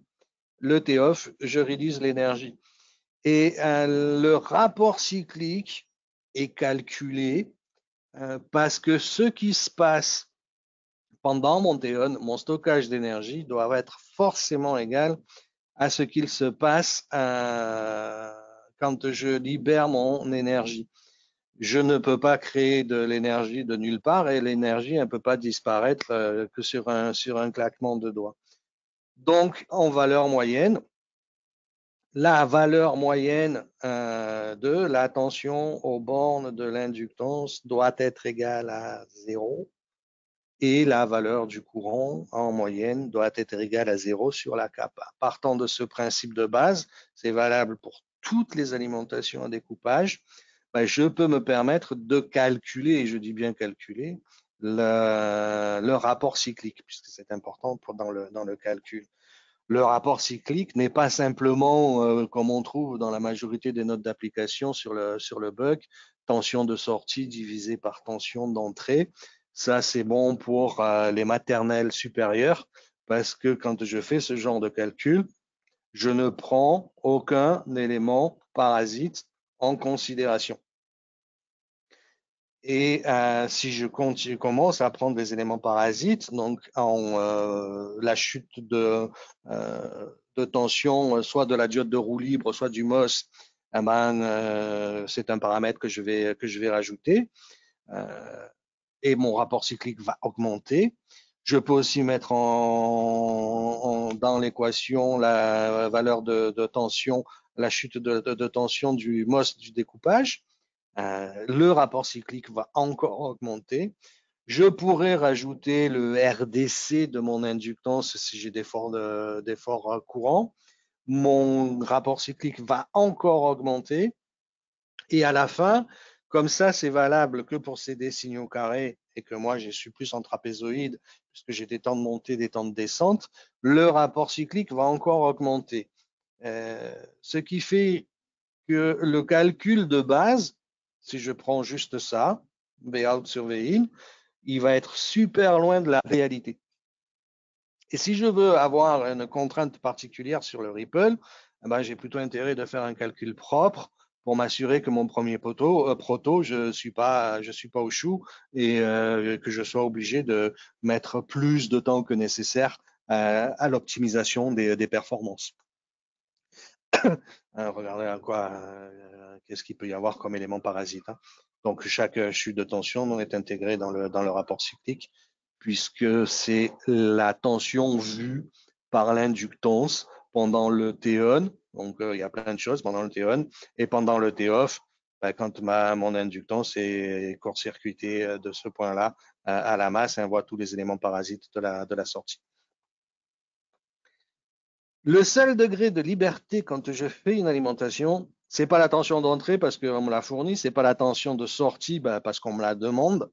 Le T-off, je réduise l'énergie. Et euh, le rapport cyclique est calculé euh, parce que ce qui se passe pendant mon théon, mon stockage d'énergie, doit être forcément égal à ce qu'il se passe euh, quand je libère mon énergie. Je ne peux pas créer de l'énergie de nulle part et l'énergie ne peut pas disparaître euh, que sur un, sur un claquement de doigts. Donc, en valeur moyenne, la valeur moyenne euh, de la tension aux bornes de l'inductance doit être égale à 0 et la valeur du courant en moyenne doit être égale à 0 sur la kappa. Partant de ce principe de base, c'est valable pour toutes les alimentations à découpage, ben, je peux me permettre de calculer, et je dis bien calculer, le, rapport cyclique, puisque c'est important dans le calcul le rapport cyclique n'est pas simplement, euh, comme on trouve dans la majorité des notes d'application sur le, sur le bug, tension de sortie divisée par tension d'entrée. Ça, c'est bon pour euh, les maternelles supérieures parce que quand je fais ce genre de calcul, je ne prends aucun élément parasite en considération. Et euh, si je commence à prendre des éléments parasites, donc euh, la chute de, euh, de tension, soit de la diode de roue libre, soit du MOS, eh ben, c'est un paramètre que je vais, rajouter. Et mon rapport cyclique va augmenter. Je peux aussi mettre dans l'équation la valeur de, tension, la chute de tension du MOS du découpage. Euh, le rapport cyclique va encore augmenter. Je pourrais rajouter le RDC de mon inductance si j'ai des forts, des forts courants. Mon rapport cyclique va encore augmenter. Et à la fin, comme ça, c'est valable que pour ces signaux carrés et que moi, je suis plus en trapézoïde puisque j'ai des temps de montée, des temps de descente, le rapport cyclique va encore augmenter. Euh, ce qui fait que le calcul de base si je prends juste ça, V sur V il va être super loin de la réalité. Et si je veux avoir une contrainte particulière sur le Ripple, eh ben, j'ai plutôt intérêt de faire un calcul propre pour m'assurer que mon premier poteau, euh, proto, je suis suis pas au chou et euh, que je sois obligé de mettre plus de temps que nécessaire euh, à l'optimisation des, performances. Regardez à quoi qu'est-ce qu'il peut y avoir comme élément parasite. Hein. Donc, chaque chute de tension est intégrée dans le, rapport cyclique. puisque c'est la tension vue par l'inductance pendant le T-on. Donc, il y a plein de choses pendant le T-on. Et pendant le T-off, ben, quand ma, mon inductance est court-circuitée de ce point-là à la masse, on voit tous les éléments parasites de la sortie. Le seul degré de liberté quand je fais une alimentation, c'est pas la tension d'entrée parce qu'on me l'a fourni, c'est pas la tension de sortie ben, parce qu'on me la demande.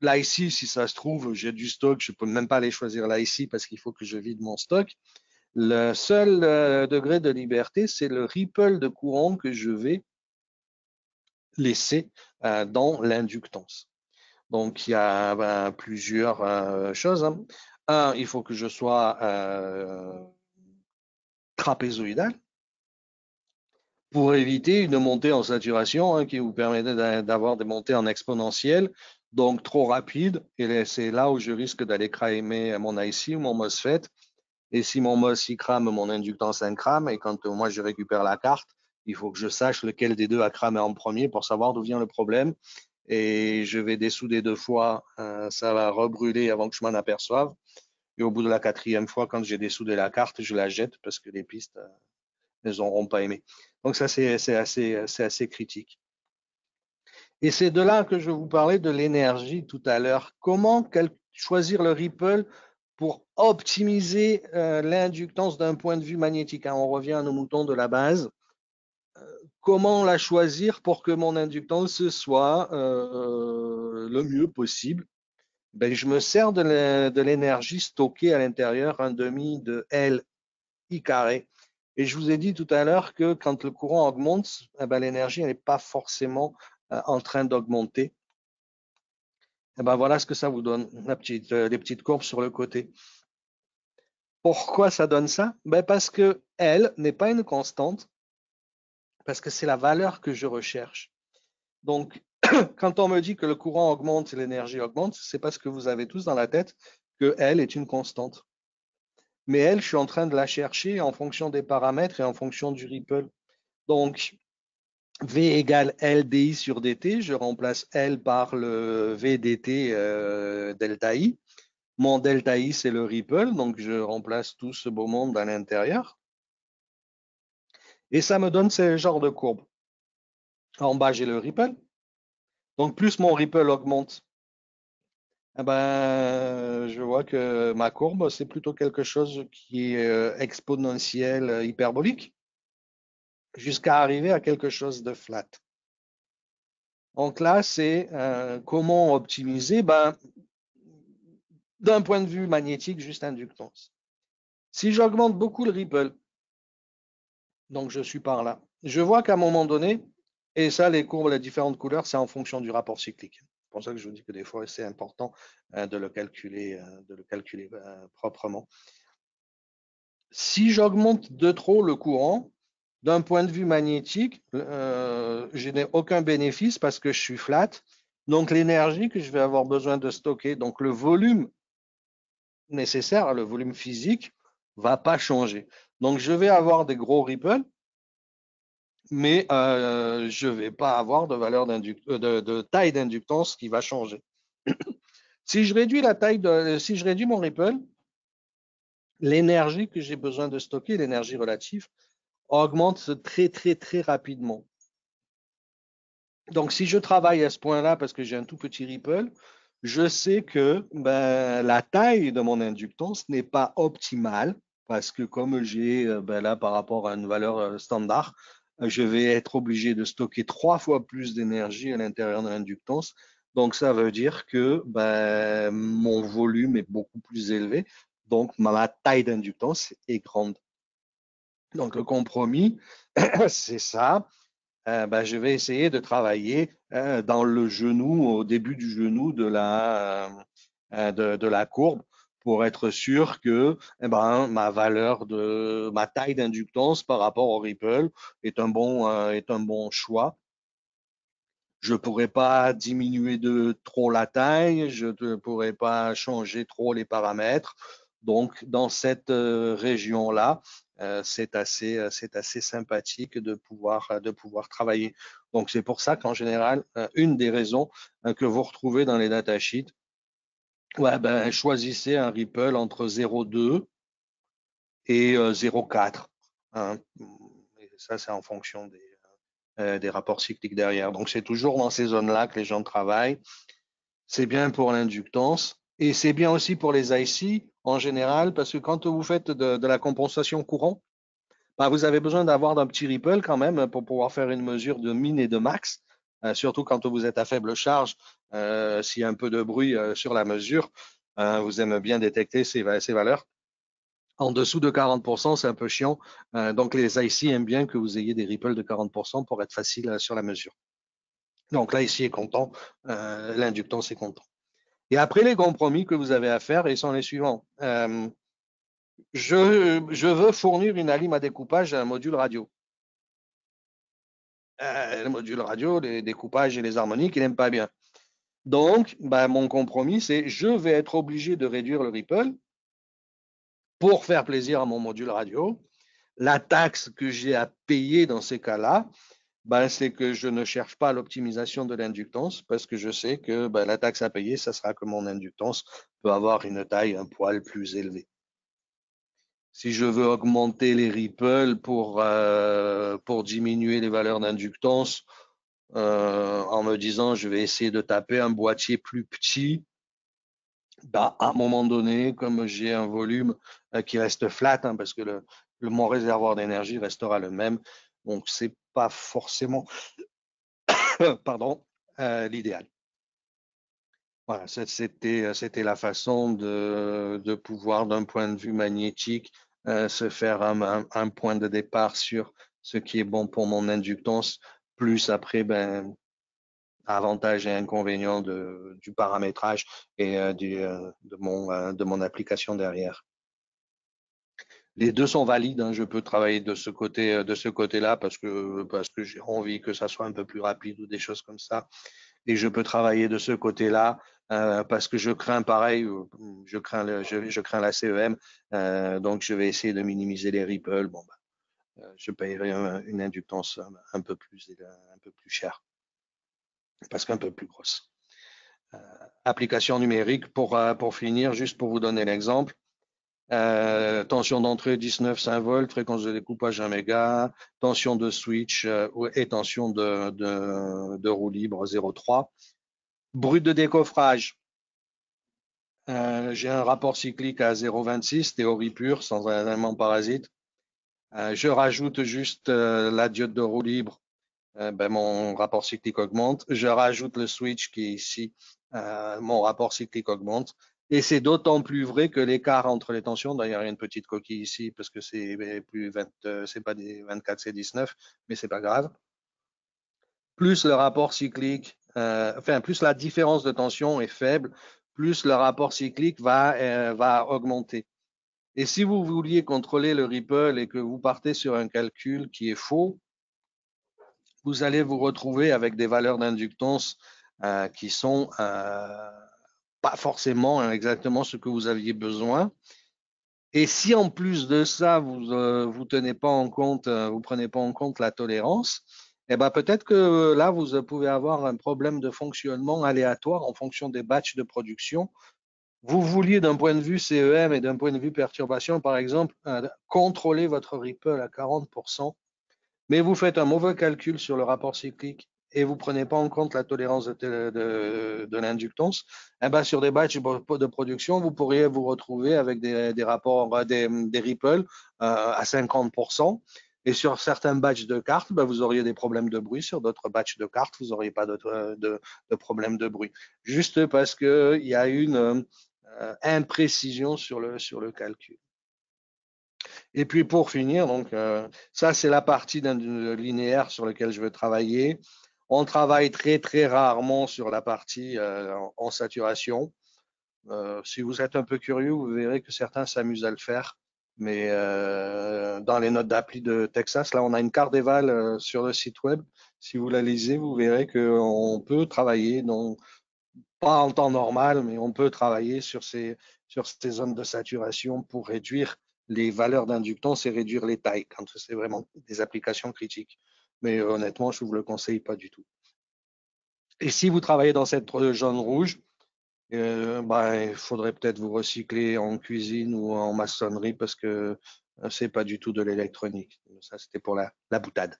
Là ici, si ça se trouve, j'ai du stock, je peux même pas aller choisir là ici parce qu'il faut que je vide mon stock. Le seul euh, degré de liberté, c'est le ripple de courant que je vais laisser euh, dans l'inductance. Donc, il y a ben, plusieurs euh, choses. Hein. Un, il faut que je sois trapézoïdal pour éviter une montée en saturation hein, qui vous permettrait d'avoir des montées en exponentielle, donc trop rapide. Et c'est là où je risque d'aller cramer mon IC ou mon MOSFET. Et si mon MOS crame, mon inductance crame. Et quand moi je récupère la carte, il faut que je sache lequel des deux a cramé en premier pour savoir d'où vient le problème. Et je vais dessouder deux fois, euh, ça va rebrûler avant que je m'en aperçoive. Et au bout de la quatrième fois, quand j'ai dessoudé la carte, je la jette parce que les pistes, euh, elles n'auront pas aimé. Donc ça, c'est assez, critique. Et c'est de là que je vous parlais de l'énergie tout à l'heure. Comment choisir le ripple pour optimiser euh, l'inductance d'un point de vue magnétique? Hein, On revient à nos moutons de la base. Euh, comment la choisir pour que mon inductance soit le mieux possible? Ben, je me sers de l'énergie stockée à l'intérieur, un demi de L I carré. Et je vous ai dit tout à l'heure que quand le courant augmente, eh ben, l'énergie n'est pas forcément euh, en train d'augmenter. Eh ben, voilà ce que ça vous donne, la petite, euh, les petites courbes sur le côté. Pourquoi ça donne ça? Ben Parce que L n'est pas une constante, parce que c'est la valeur que je recherche. Donc, quand on me dit que le courant augmente et l'énergie augmente, c'est parce que vous avez tous dans la tête que L est une constante. Mais elle, je suis en train de la chercher en fonction des paramètres et en fonction du ripple. Donc, V égale LDI sur DT, je remplace L par le VDT euh, delta I. Mon delta I, c'est le ripple, donc je remplace tout ce beau monde à l'intérieur. Et ça me donne ce genre de courbe. En bas, j'ai le ripple. Donc, plus mon ripple augmente, eh ben, je vois que ma courbe, c'est plutôt quelque chose qui est euh, exponentiel euh, hyperbolique jusqu'à arriver à quelque chose de flat. Donc là, c'est euh, comment optimiser? Ben, d'un point de vue magnétique, juste inductance. Si j'augmente beaucoup le ripple, donc je suis par là, je vois qu'à un moment donné, et ça, les courbes, les différentes couleurs, c'est en fonction du rapport cyclique. C'est pour ça que je vous dis que des fois, c'est important euh, de le calculer, euh, euh, proprement. Si j'augmente de trop le courant, d'un point de vue magnétique, je n'ai aucun bénéfice parce que je suis flat. Donc, l'énergie que je vais avoir besoin de stocker, donc le volume nécessaire, le volume physique, va pas changer. Donc, je vais avoir des gros ripples, mais euh, je ne vais pas avoir de valeur euh, de, taille d'inductance qui va changer. si je réduis la taille mon ripple, l'énergie que j'ai besoin de stocker, l'énergie relative, augmente très très très rapidement. Donc si je travaille à ce point-là parce que j'ai un tout petit ripple, je sais que ben, la taille de mon inductance n'est pas optimale parce que comme j'ai euh, ben, là par rapport à une valeur standard, je vais être obligé de stocker trois fois plus d'énergie à l'intérieur de l'inductance. Donc, ça veut dire que ben, mon volume est beaucoup plus élevé. Donc, ma taille d'inductance est grande. Donc, le compromis, c'est ça. Euh, ben, je vais essayer de travailler euh, dans le genou, au début du genou de la, euh, de la courbe, pour être sûr que eh ben, ma valeur de ma taille d'inductance par rapport au Ripple est un bon, euh, est un bon choix. Je ne pourrais pas diminuer de trop la taille, je ne pourrais pas changer trop les paramètres. Donc, dans cette euh, région-là, euh, c'est assez, c'est assez sympathique de pouvoir, de pouvoir travailler. Donc, c'est pour ça qu'en général, une des raisons que vous retrouvez dans les datasheets, Ouais, ben, choisissez un ripple entre 0,2 et 0,4. Hein. Ça, c'est en fonction des, euh, des rapports cycliques derrière. Donc, c'est toujours dans ces zones-là que les gens travaillent. C'est bien pour l'inductance et c'est bien aussi pour les IC en général parce que quand vous faites de, la compensation courant, bah, vous avez besoin d'avoir d'un petit ripple quand même pour pouvoir faire une mesure de min et de max, euh, surtout quand vous êtes à faible charge. Euh, s'il y a un peu de bruit sur la mesure, vous aimez bien détecter ces, valeurs. En dessous de 40%, c'est un peu chiant. Euh, donc, les IC aiment bien que vous ayez des ripples de 40% pour être facile euh, sur la mesure. Donc, là, est content, euh, l'inductance est content. Et après, les compromis que vous avez à faire, ils sont les suivants. je, je, veux fournir une alim à découpage à un module radio. Le module radio, les découpages et les harmoniques, il n'aime pas bien. Donc, ben, mon compromis, c'est je vais être obligé de réduire le ripple pour faire plaisir à mon module radio. La taxe que j'ai à payer dans ces cas-là, ben, c'est que je ne cherche pas l'optimisation de l'inductance parce que je sais que ben, la taxe à payer, ça sera que mon inductance peut avoir une taille un poil plus élevée. Si je veux augmenter les ripples pour, euh, pour diminuer les valeurs d'inductance, euh, en me disant je vais essayer de taper un boîtier plus petit, bah, à un moment donné, comme j'ai un volume euh, qui reste flat, hein, parce que le, mon réservoir d'énergie restera le même, donc c'est pas forcément pardon, euh, l'idéal. Voilà, c'était c'était la façon de, de pouvoir, d'un point de vue magnétique, euh, se faire un, un, point de départ sur ce qui est bon pour mon inductance, plus après, ben, avantages et inconvénients de, du paramétrage et euh, du, euh, de, mon, euh, de mon application derrière. Les deux sont valides. Hein. Je peux travailler de ce côté, de ce côté-là parce que parce que j'ai envie que ça soit un peu plus rapide ou des choses comme ça. Et je peux travailler de ce côté-là parce que je crains pareil. Je crains le, je, crains la CEM. donc je vais essayer de minimiser les ripples. Bon, bah, je paierai une inductance un peu plus un peu plus chère parce qu'un peu plus grosse. Euh, application numérique, pour, euh, pour finir, juste pour vous donner l'exemple. Euh, tension d'entrée 19,5 volts, fréquence de découpage 1 méga, tension de switch et tension de, roue libre 0,3. Brut de décoffrage, j'ai un rapport cyclique à 0,26, théorie pure, sans élément parasite. je rajoute juste la diode de roue libre euh, ben, mon rapport cyclique augmente. Je rajoute le switch qui est ici, euh, mon rapport cyclique augmente. Et c'est d'autant plus vrai que l'écart entre les tensions, d'ailleurs il y a une petite coquille ici parce que c'est plus 20, euh, c'est pas des 24, c'est 19, mais c'est pas grave. Plus le rapport cyclique, enfin plus la différence de tension est faible, plus le rapport cyclique va, va augmenter. Et si vous vouliez contrôler le ripple et que vous partez sur un calcul qui est faux, vous allez vous retrouver avec des valeurs d'inductance euh, qui sont euh, pas forcément exactement ce que vous aviez besoin. Et si en plus de ça, vous euh, compte, vous prenez pas en compte la tolérance, eh ben peut-être que là, vous pouvez avoir un problème de fonctionnement aléatoire en fonction des batchs de production. Vous vouliez d'un point de vue CEM et d'un point de vue perturbation, par exemple, contrôler votre Ripple à 40% mais vous faites un mauvais calcul sur le rapport cyclique et vous prenez pas en compte la tolérance de, l'inductance, eh ben sur des batchs de production, vous pourriez vous retrouver avec des, rapports, euh, des, des ripples euh, à 50%. Et sur certains batchs de cartes, ben vous auriez des problèmes de bruit. Sur d'autres batchs de cartes, vous n'auriez pas de, de, de problème de bruit. Juste parce qu'il y a une euh, imprécision sur le, sur le calcul. Et puis pour finir, donc euh, ça c'est la partie linéaire sur lequel je veux travailler. On travaille très très rarement sur la partie euh, en, saturation. Euh, si vous êtes un peu curieux, vous verrez que certains s'amusent à le faire. Mais dans les notes d'appli de Texas, là, on a une carte d'éval sur le site web. Si vous la lisez, vous verrez qu'on peut travailler, donc pas en temps normal, mais on peut travailler sur ces, sur ces zones de saturation pour réduire les valeurs d'inductance et réduire les tailles quand c'est vraiment des applications critiques. Mais euh, honnêtement, je ne vous le conseille pas du tout. Et si vous travaillez dans cette zone rouge, bah, il faudrait peut-être vous recycler en cuisine ou en maçonnerie parce que c'est pas du tout de l'électronique. Ça, c'était pour la, la boutade.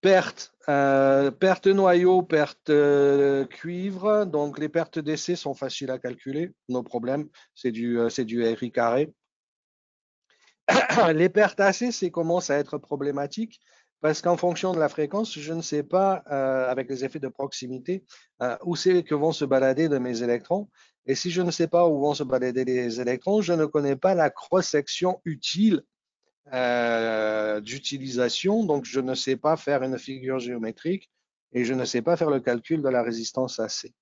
Perte, euh, perte noyau, perte euh, cuivre. Donc, les pertes d'essai sont faciles à calculer, nos problèmes. C'est du, euh, du RI carré. les pertes AC, c'est commence à être problématique parce qu'en fonction de la fréquence, je ne sais pas, avec les effets de proximité, où c'est que vont se balader de mes électrons. Et si je ne sais pas où vont se balader les électrons, je ne connais pas la cross-section utile euh, d'utilisation, donc je ne sais pas faire une figure géométrique et je ne sais pas faire le calcul de la résistance AC.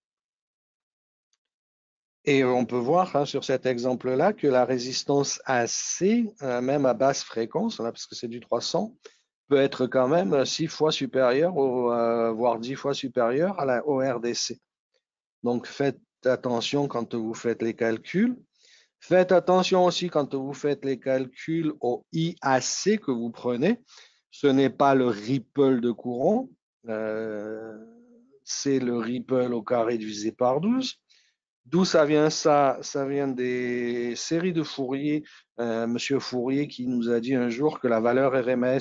Et on peut voir hein, sur cet exemple-là que la résistance AC, euh, même à basse fréquence, parce que c'est du 300, peut être quand même six fois supérieure, au, euh, voire dix fois supérieure à la ORDC. Donc faites attention quand vous faites les calculs. Faites attention aussi quand vous faites les calculs au IAC que vous prenez. Ce n'est pas le ripple de courant, euh, c'est le ripple au carré divisé par 12. D'où ça vient ça? Ça vient des séries de Fourier. Euh, Monsieur Fourier qui nous a dit un jour que la valeur RMS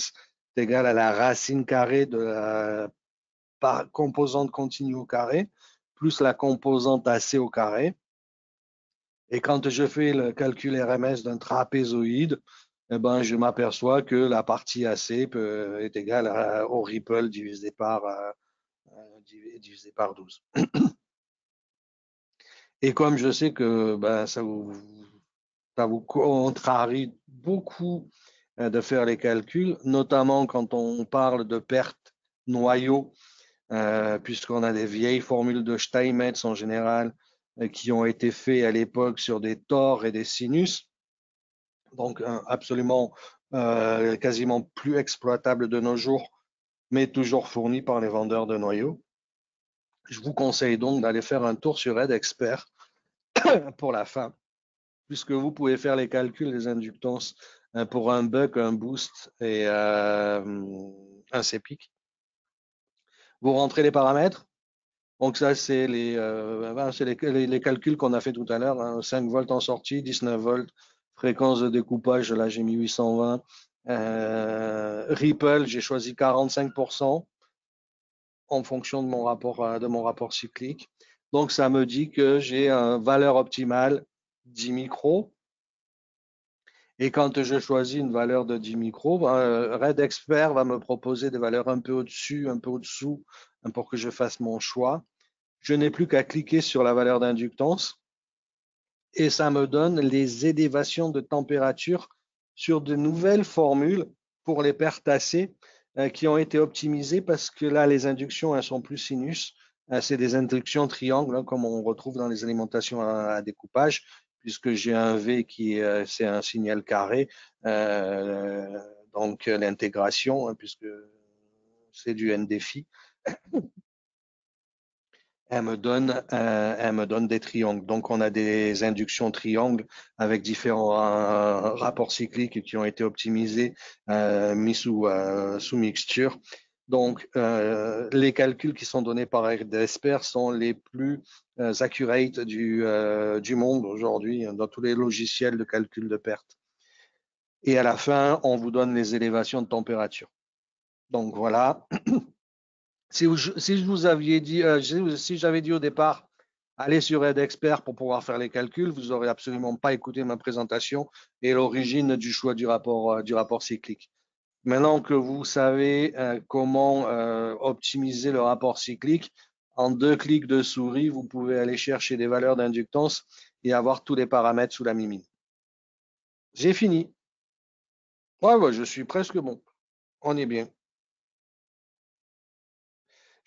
est égale à la racine carrée de la composante continue au carré plus la composante AC au carré. Et quand je fais le calcul RMS d'un trapézoïde, eh ben, je m'aperçois que la partie AC est égale au ripple divisé par, euh, divisé par 12. Et comme je sais que ben, ça, vous, ça vous contrarie beaucoup euh, de faire les calculs, notamment quand on parle de perte noyau, euh, puisqu'on a des vieilles formules de Steinmetz en général euh, qui ont été faits à l'époque sur des tors et des sinus, donc absolument euh, quasiment plus exploitables de nos jours, mais toujours fournis par les vendeurs de noyaux. Je vous conseille donc d'aller faire un tour sur EdExpert pour la fin, puisque vous pouvez faire les calculs des inductances pour un buck, un boost et un CEPIC. Vous rentrez les paramètres, donc ça, c'est les, euh, calculs qu'on a fait tout à l'heure. 5 hein. volts en sortie, 19 volts, fréquence de découpage, là j'ai mis 820. Euh, Ripple, j'ai choisi 45% en fonction de mon rapport, euh, de mon rapport cyclique. Donc ça me dit que j'ai une valeur optimale 10 micros. Et quand je choisis une valeur de 10 micros, ben, Red Expert va me proposer des valeurs un peu au-dessus, un peu au-dessous, Hein, pour que je fasse mon choix. Je n'ai plus qu'à cliquer sur la valeur d'inductance et ça me donne les élévations de température sur de nouvelles formules pour les AC euh, qui ont été optimisées parce que là, les inductions elles sont plus sinus. Euh, c'est des inductions triangles hein, comme on retrouve dans les alimentations à, découpage puisque j'ai un V qui euh, c'est un signal carré. donc l'intégration, hein, puisque c'est du NDFI, elle me donne, euh, elle me donne des triangles. Donc, on a des inductions triangles avec différents euh, rapports cycliques qui ont été optimisés, euh, mis sous, sous mixture. Donc, les calculs qui sont donnés par RDSPER sont les plus accurate du, du monde aujourd'hui hein, dans tous les logiciels de calcul de perte. Et à la fin, on vous donne les élévations de température. Donc, voilà. Si, je vous aviez dit, euh, j'avais dit au départ, allez sur EdExpert pour pouvoir faire les calculs, vous n'aurez absolument pas écouté ma présentation et l'origine du choix du rapport, euh, du rapport cyclique. Maintenant que vous savez euh, comment optimiser le rapport cyclique, en deux clics de souris, vous pouvez aller chercher des valeurs d'inductance et avoir tous les paramètres sous la mimine. J'ai fini. Ouais, je suis presque bon. On est bien.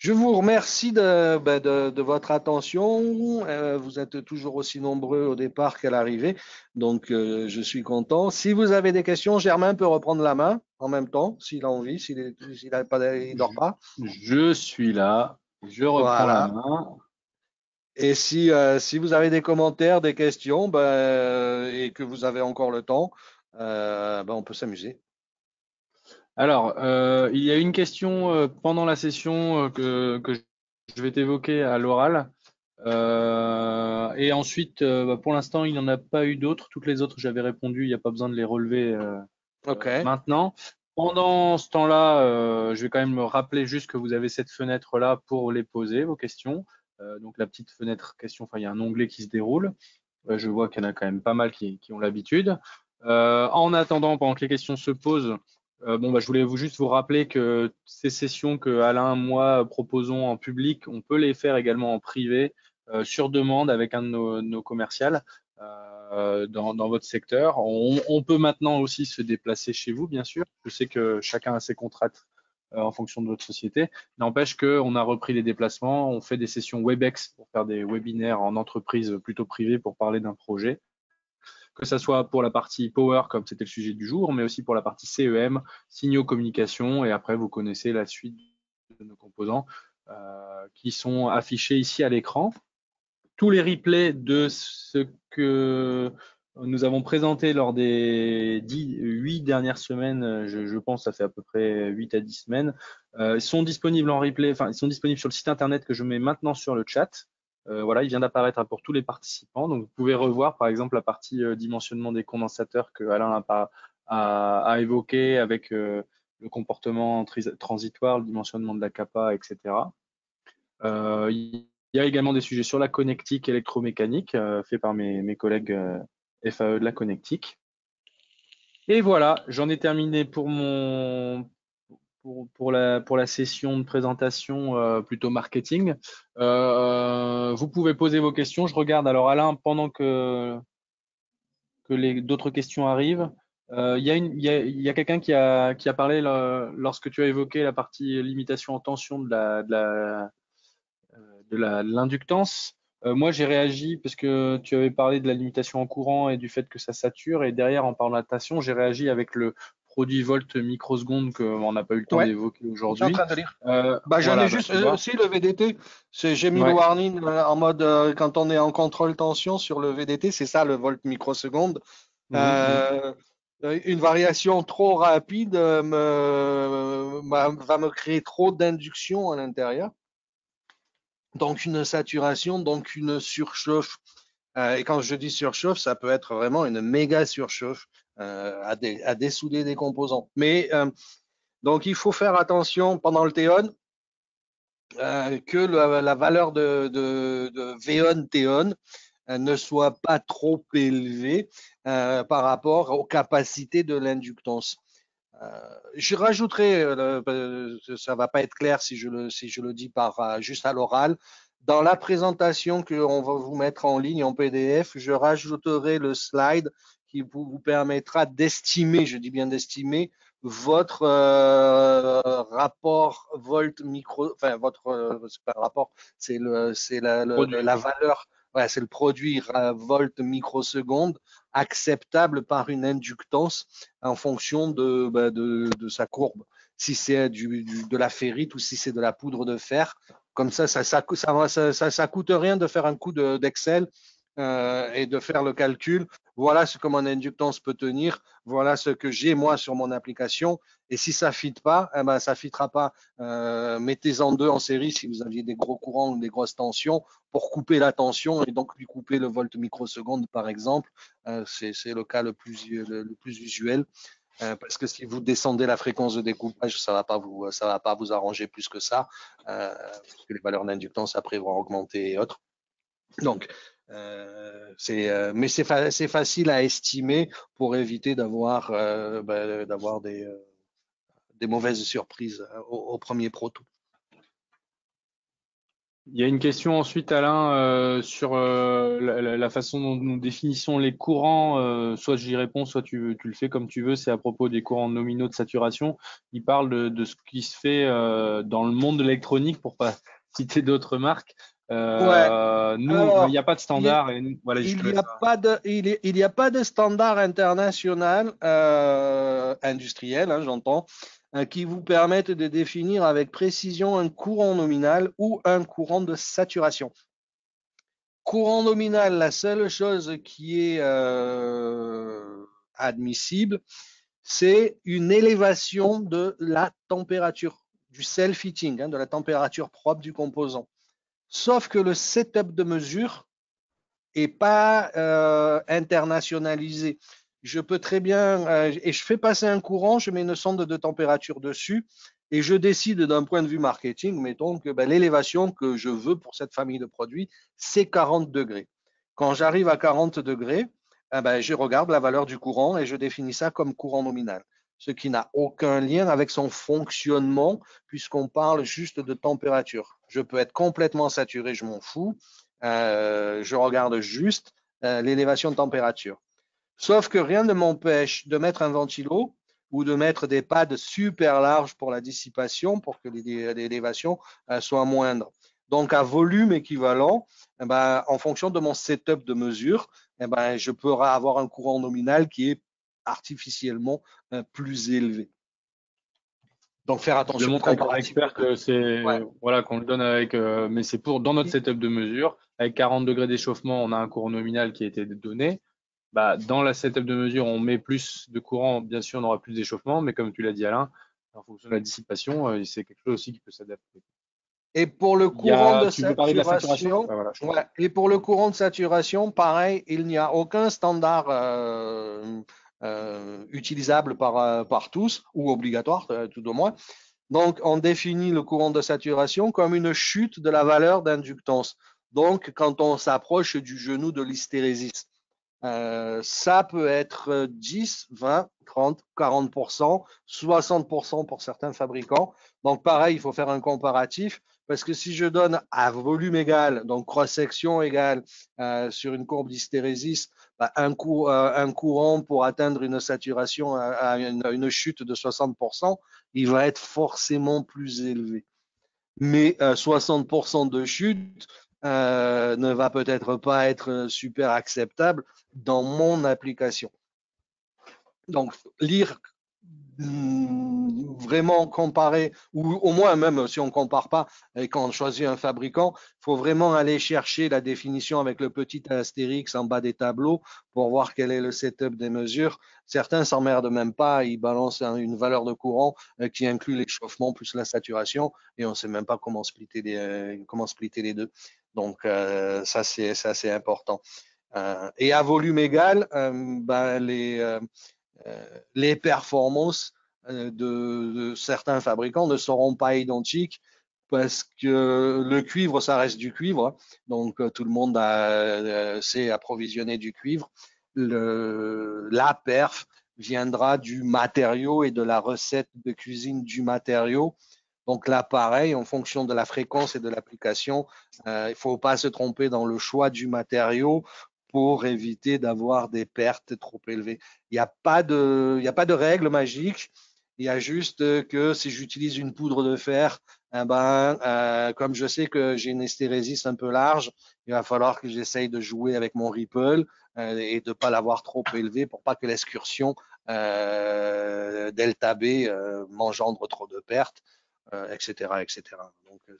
Je vous remercie de, ben, votre attention. Euh, vous êtes toujours aussi nombreux au départ qu'à l'arrivée, donc euh, je suis content. Si vous avez des questions, Germain peut reprendre la main en même temps, s'il a envie, s'il ne dort pas. Je suis là, je reprends la main. Et si, euh, si vous avez des commentaires, des questions, ben, et que vous avez encore le temps, ben, on peut s'amuser. Alors, euh, il y a une question euh, pendant la session euh, que, je vais t'évoquer à l'oral. et ensuite, bah, pour l'instant, il n'y en a pas eu d'autres. Toutes les autres, j'avais répondu, il n'y a pas besoin de les relever maintenant. Pendant ce temps-là, je vais quand même me rappeler juste que vous avez cette fenêtre-là pour les poser, vos questions. donc la petite fenêtre question, enfin il y a un onglet qui se déroule. je vois qu'il y en a quand même pas mal qui ont l'habitude. en attendant, pendant que les questions se posent, euh, bon, bah, je voulais vous juste vous rappeler que ces sessions que Alain, moi proposons en public, on peut les faire également en privé, euh, sur demande avec un de nos, commerciales euh, dans, votre secteur. On, peut maintenant aussi se déplacer chez vous, bien sûr. Je sais que chacun a ses contraintes en fonction de votre société. N'empêche qu'on a repris les déplacements, on fait des sessions WebEx pour faire des webinaires en entreprise plutôt privée pour parler d'un projet que ce soit pour la partie Power, comme c'était le sujet du jour, mais aussi pour la partie CEM, signaux communication, et après vous connaissez la suite de nos composants euh, qui sont affichés ici à l'écran. Tous les replays de ce que nous avons présenté lors des 8 dernières semaines, je, pense ça fait à peu près 8 à 10 semaines, euh, sont disponibles en replay, enfin ils sont disponibles sur le site internet que je mets maintenant sur le chat. Euh, voilà, il vient d'apparaître pour tous les participants. Donc, vous pouvez revoir, par exemple, la partie euh, dimensionnement des condensateurs que Alain a, a, évoqué avec euh, le comportement transitoire, le dimensionnement de la capa, etc. il y a également des sujets sur la connectique électromécanique faits par mes, mes collègues FAE de la connectique. Et voilà, j'en ai terminé pour mon, pour, la, pour la session de présentation euh, plutôt marketing. Euh, vous pouvez poser vos questions. Je regarde alors Alain pendant que, que d'autres questions arrivent. Euh, il y a, y a, quelqu'un qui a, qui a parlé lorsque tu as évoqué la partie limitation en tension de la, de l'inductance. moi, j'ai réagi parce que tu avais parlé de la limitation en courant et du fait que ça sature. Et derrière, en parlant de natation, j'ai réagi avec le, produit volt microseconde qu'on n'a pas eu le temps d'évoquer aujourd'hui. en train de lire. Euh, bah, J'en ai juste euh, aussi le VDT. J'ai mis le warning euh, en mode quand on est en contrôle tension sur le VDT, c'est ça le volt microseconde. Mhm. une variation trop rapide me, va me créer trop d'induction à l'intérieur. Donc une saturation, donc une surchauffe. et quand je dis surchauffe, ça peut être vraiment une méga surchauffe. Euh, à, dessouder des composants. Mais euh, donc il faut faire attention pendant le théon euh, que la, valeur de, de, de théon ne soit pas trop élevée par rapport aux capacités de l'inductance. je rajouterai, ça va pas être clair si je le, dis juste à l'oral, dans la présentation qu'on va vous mettre en ligne en PDF, je rajouterai le slide qui vous, permettra d'estimer, je dis bien d'estimer, votre euh, rapport volt micro, enfin votre euh, rapport, c'est le, c'est la, la, valeur, ouais, c'est le produit volt microseconde acceptable par une inductance en fonction de, bah, de, de, sa courbe. Si c'est du, de la ferrite ou si c'est de la poudre de fer, comme ça, ça, ça, ça, ça, ça coûte rien de faire un coup d'Excel euh, et de faire le calcul. Voilà ce que mon inductance peut tenir. Voilà ce que j'ai moi sur mon application. Et si ça fit pas, eh ben, ça fitera pas. Euh, Mettez-en deux en série si vous aviez des gros courants ou des grosses tensions pour couper la tension et donc lui couper le volt microseconde par exemple. Euh, C'est le cas le plus, le, plus usuel. Euh, parce que si vous descendez la fréquence de découpage, ça va pas vous, va pas vous arranger plus que ça, parce que les valeurs d'inductance après vont augmenter et autres. Donc, euh, c'est, euh, mais c'est, facile à estimer pour éviter d'avoir, euh, bah, d'avoir des, mauvaises surprises au, premier proto. Il y a une question ensuite, Alain, sur la, façon dont nous définissons les courants. soit j'y réponds, soit tu, le fais comme tu veux. C'est à propos des courants nominaux de saturation. Il parle de, de ce qui se fait dans le monde de l'électronique, pour pas citer d'autres marques, euh, nous, il n'y a pas de standard. Il n'y a, pas de, il, a pas de standard international euh, industriel, hein, j'entends, euh, qui vous permette de définir avec précision un courant nominal ou un courant de saturation. Courant nominal, la seule chose qui est admissible, c'est une élévation de la température, du self-heating, hein, de la température propre du composant sauf que le setup de mesure est pas euh, internationalisé. Je peux très bien, euh, et je fais passer un courant, je mets une sonde de température dessus, et je décide d'un point de vue marketing, mettons que ben, l'élévation que je veux pour cette famille de produits, c'est 40 degrés. Quand j'arrive à 40 degrés, eh ben, je regarde la valeur du courant et je définis ça comme courant nominal, ce qui n'a aucun lien avec son fonctionnement puisqu'on parle juste de température. Je peux être complètement saturé, je m'en fous. Euh, je regarde juste euh, l'élévation de température. Sauf que rien ne m'empêche de mettre un ventilo ou de mettre des pads super larges pour la dissipation pour que l'élévation euh, soit moindre. Donc, à volume équivalent, eh ben, en fonction de mon setup de mesure, eh ben, je pourrai avoir un courant nominal qui est artificiellement euh, plus élevé. Donc faire attention. Je montre par expert que c'est voilà qu'on le donne avec, euh, mais c'est pour dans notre setup de mesure avec 40 degrés d'échauffement, on a un courant nominal qui a été donné bah, dans la setup de mesure, on met plus de courant, bien sûr, on aura plus d'échauffement, mais comme tu l'as dit Alain, en fonction de la dissipation, euh, c'est quelque chose aussi qui peut s'adapter. Et pour le courant de saturation, et pour le courant de saturation, pareil, il n'y a aucun standard euh, euh, utilisable par, par tous ou obligatoire, tout au moins. Donc, on définit le courant de saturation comme une chute de la valeur d'inductance. Donc, quand on s'approche du genou de l'hystérésis. Euh, ça peut être 10, 20, 30, 40%, 60% pour certains fabricants. Donc pareil, il faut faire un comparatif parce que si je donne à volume égal, donc cross-section égale euh, sur une courbe d'hystérésis, bah, un, euh, un, courant pour atteindre une saturation à, une, chute de 60%, il va être forcément plus élevé. Mais 60% de chute, euh, ne va peut-être pas être super acceptable dans mon application. Donc, lire vraiment comparer, ou au moins même si on ne compare pas et quand on choisit un fabricant, il faut vraiment aller chercher la définition avec le petit astérix en bas des tableaux pour voir quel est le setup des mesures. Certains s'emmerdent même pas, ils balancent une valeur de courant euh, qui inclut l'échauffement plus la saturation et on ne sait même pas comment splitter les, euh, comment splitter les deux. Donc, euh, ça, c'est important. Euh, et à volume égal, euh, ben, les, les performances de, certains fabricants ne seront pas identiques parce que le cuivre, ça reste du cuivre. Donc, tout le monde a, sait approvisionner du cuivre. La perf viendra du matériau et de la recette de cuisine du matériau donc là, pareil, en fonction de la fréquence et de l'application, euh, il ne faut pas se tromper dans le choix du matériau pour éviter d'avoir des pertes trop élevées. Il n'y a pas de, règle magique. Il y a juste que si j'utilise une poudre de fer, eh ben, euh, comme je sais que j'ai une hystérésis un peu large, il va falloir que j'essaye de jouer avec mon ripple euh, et de ne pas l'avoir trop élevé pour pas que l'excursion delta B m'engendre trop de pertes etc., euh, etc. Donc, euh,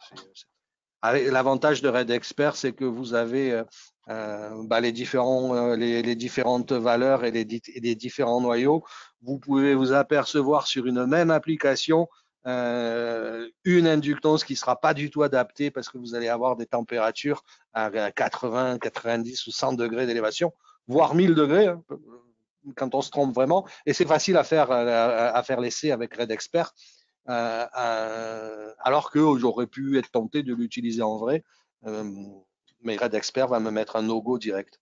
L'avantage de Red Expert, c'est que vous avez euh, bah, les, différents, les, différentes valeurs et les, les, différents noyaux. Vous pouvez vous apercevoir sur une même application une inductance qui ne sera pas du tout adaptée parce que vous allez avoir des températures à 80, 90 ou 100 degrés d'élévation, voire 1000 degrés hein, quand on se trompe vraiment. Et c'est facile à faire, à faire l'essai avec Red Expert. Euh, euh, alors que j'aurais pu être tenté de l'utiliser en vrai. Euh, mais Red Expert va me mettre un no-go direct.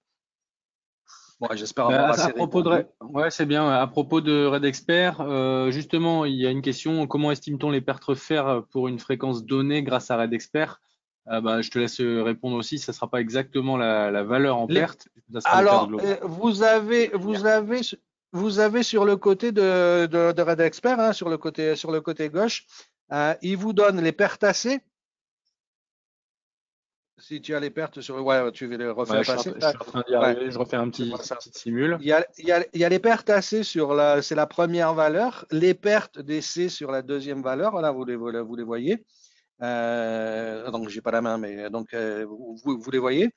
Bon, j'espère avoir assez à propos de... Ouais, c'est bien. À propos de Red Expert, justement, il y a une question. Comment estime-t-on les pertes fer pour une fréquence donnée grâce à Red Expert? Bah, Je te laisse répondre aussi. Ça ne sera pas exactement la, valeur en perte. Alors, vous avez, vous avez vous avez sur le côté de, de, Red Expert, hein, sur, le côté, sur le côté gauche, euh, il vous donne les pertes assez. Si tu as les pertes sur le. Ouais, tu veux les refaire passer. Je, suis en train d'y arriver, je refais un petit, simule. Il y, a, il, y a, il y, a, les pertes assez sur la. C'est la première valeur. Les pertes d'essai sur la deuxième valeur. Là, vous les, vous les voyez. Euh, donc, j'ai pas la main, mais donc, euh, vous, vous, les voyez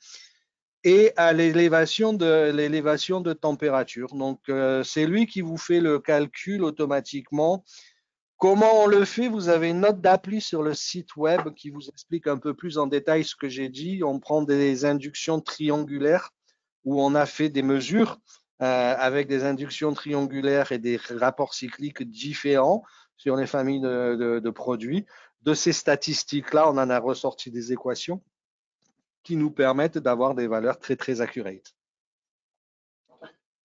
et à l'élévation de l'élévation de température. Donc, euh, c'est lui qui vous fait le calcul automatiquement Comment on le fait? Vous avez une note d'appli sur le site web qui vous explique un peu plus en détail ce que j'ai dit. On prend des inductions triangulaires où on a fait des mesures euh, avec des inductions triangulaires et des rapports cycliques différents sur les familles de, produits. De ces statistiques-là, on en a ressorti des équations qui nous permettent d'avoir des valeurs très, très accurate.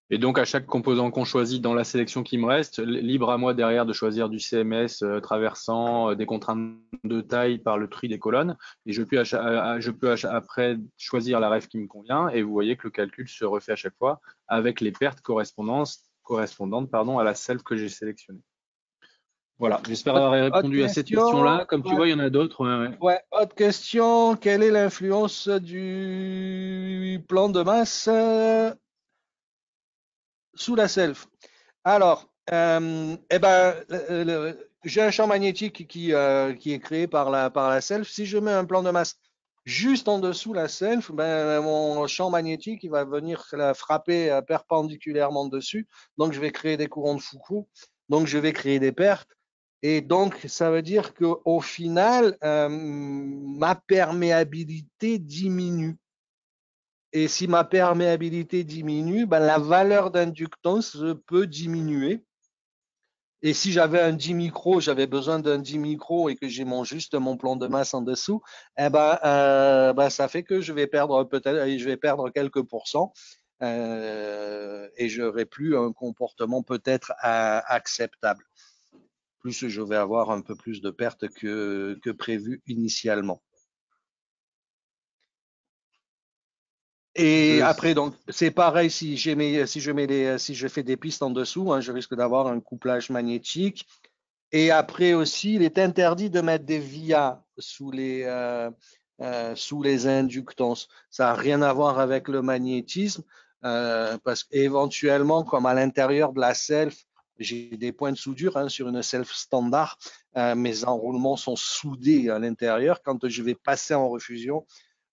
Et donc, à chaque composant qu'on choisit dans la sélection qui me reste, libre à moi derrière de choisir du CMS euh, traversant euh, des contraintes de taille par le tri des colonnes. Et je peux, je peux après choisir la ref qui me convient. Et vous voyez que le calcul se refait à chaque fois avec les pertes correspondantes, à la self que j'ai sélectionnée. Voilà, j'espère avoir répondu à cette question-là. Comme tu vois, il y en a d'autres. Ouais, ouais. autre question. Quelle est l'influence du plan de masse sous la self? Alors, euh, eh ben, j'ai un champ magnétique qui, euh, qui est créé par la, par la self. Si je mets un plan de masse juste en dessous la self, ben, mon champ magnétique il va venir la frapper euh, perpendiculairement dessus. Donc, je vais créer des courants de Foucault. Donc, je vais créer des pertes. Et donc, ça veut dire qu'au final, ma perméabilité diminue. Et si ma perméabilité diminue, ben la valeur d'inductance peut diminuer. Et si j'avais un 10 micro, j'avais besoin d'un 10 micro et que j'ai mon juste mon plan de masse en dessous, eh ben, euh, ben ça fait que je vais perdre peut-être, je vais perdre quelques pourcents euh, et j'aurai plus un comportement peut-être acceptable. Plus je vais avoir un peu plus de pertes que, que prévu initialement. Et après, donc, c'est pareil si, si, je mets les, si je fais des pistes en dessous, hein, je risque d'avoir un couplage magnétique. Et après aussi, il est interdit de mettre des via sous les, euh, euh, sous les inductances. Ça n'a rien à voir avec le magnétisme, euh, parce qu'éventuellement, comme à l'intérieur de la self, j'ai des points de soudure hein, sur une self standard, mes enroulements sont soudés à l'intérieur. Quand je vais passer en refusion,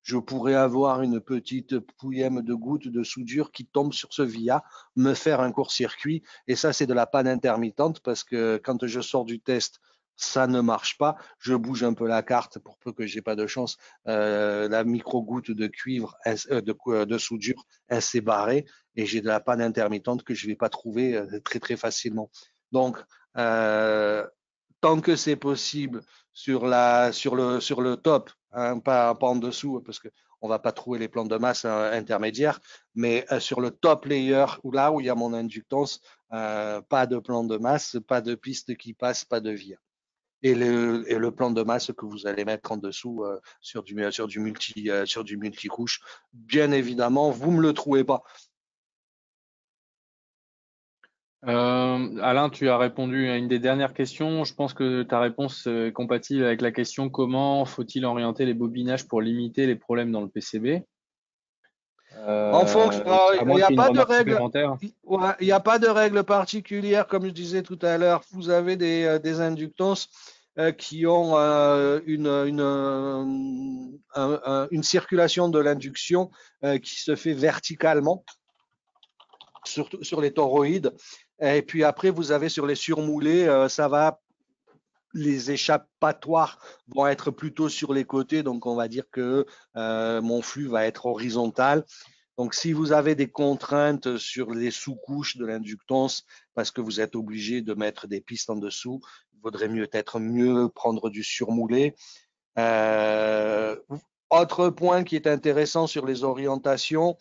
je pourrais avoir une petite pouillème de gouttes de soudure qui tombe sur ce via, me faire un court-circuit. Et ça, c'est de la panne intermittente parce que quand je sors du test, ça ne marche pas. Je bouge un peu la carte pour peu que j'ai pas de chance. Euh, la micro-goutte de cuivre, euh, de, de, soudure, elle s'est barrée et j'ai de la panne intermittente que je vais pas trouver euh, très très facilement. Donc, tant que c'est possible sur, la, sur, le, sur le top, hein, pas, pas, en dessous, parce qu'on ne va pas trouver les plans de masse euh, intermédiaires, mais euh, sur le top layer, ou là où il y a mon inductance, euh, pas de plan de masse, pas de piste qui passe, pas de via. Et le, et le plan de masse que vous allez mettre en dessous sur du sur du multi sur du multicouche, bien évidemment, vous me le trouvez pas. Euh, Alain, tu as répondu à une des dernières questions. Je pense que ta réponse est compatible avec la question comment faut-il orienter les bobinages pour limiter les problèmes dans le PCB euh, en fonction, il n'y a, pas de règle. Il n'y a pas de règle particulière, comme je disais tout à l'heure. Vous avez des, euh, des inductances euh, qui ont euh, une, une, une, circulation de l'induction qui se fait verticalement, surtout sur les toroïdes. Et puis après, vous avez sur les surmoulés, euh, ça va, les échappatoires vont être plutôt sur les côtés. Donc, on va dire que euh, mon flux va être horizontal. Donc, si vous avez des contraintes sur les sous-couches de l'inductance, parce que vous êtes obligé de mettre des pistes en dessous, il vaudrait mieux être mieux prendre du surmoulé. Euh, autre point qui est intéressant sur les orientations,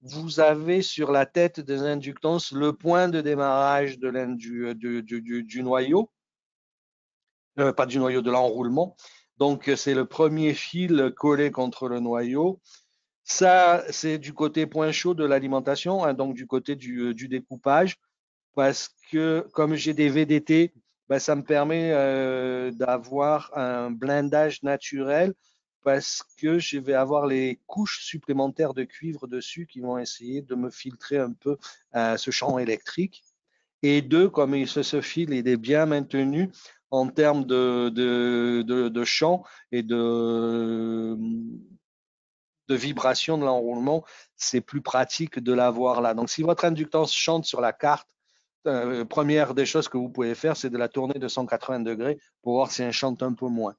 vous avez sur la tête des inductances le point de démarrage de du, du, du, noyau, euh, pas du noyau, de l'enroulement. Donc, c'est le premier fil collé contre le noyau. Ça, c'est du côté point chaud de l'alimentation, hein, donc du côté du, découpage, parce que comme j'ai des VDT, ben, ça me permet euh, d'avoir un blindage naturel parce que je vais avoir les couches supplémentaires de cuivre dessus qui vont essayer de me filtrer un peu euh, ce champ électrique. Et deux, comme ce, ce fil est bien maintenu en termes de, de, de, champ et de, de vibration de l'enroulement, c'est plus pratique de l'avoir là. Donc, si votre inductance chante sur la carte, euh, première des choses que vous pouvez faire, c'est de la tourner de 180 degrés pour voir si elle chante un peu moins.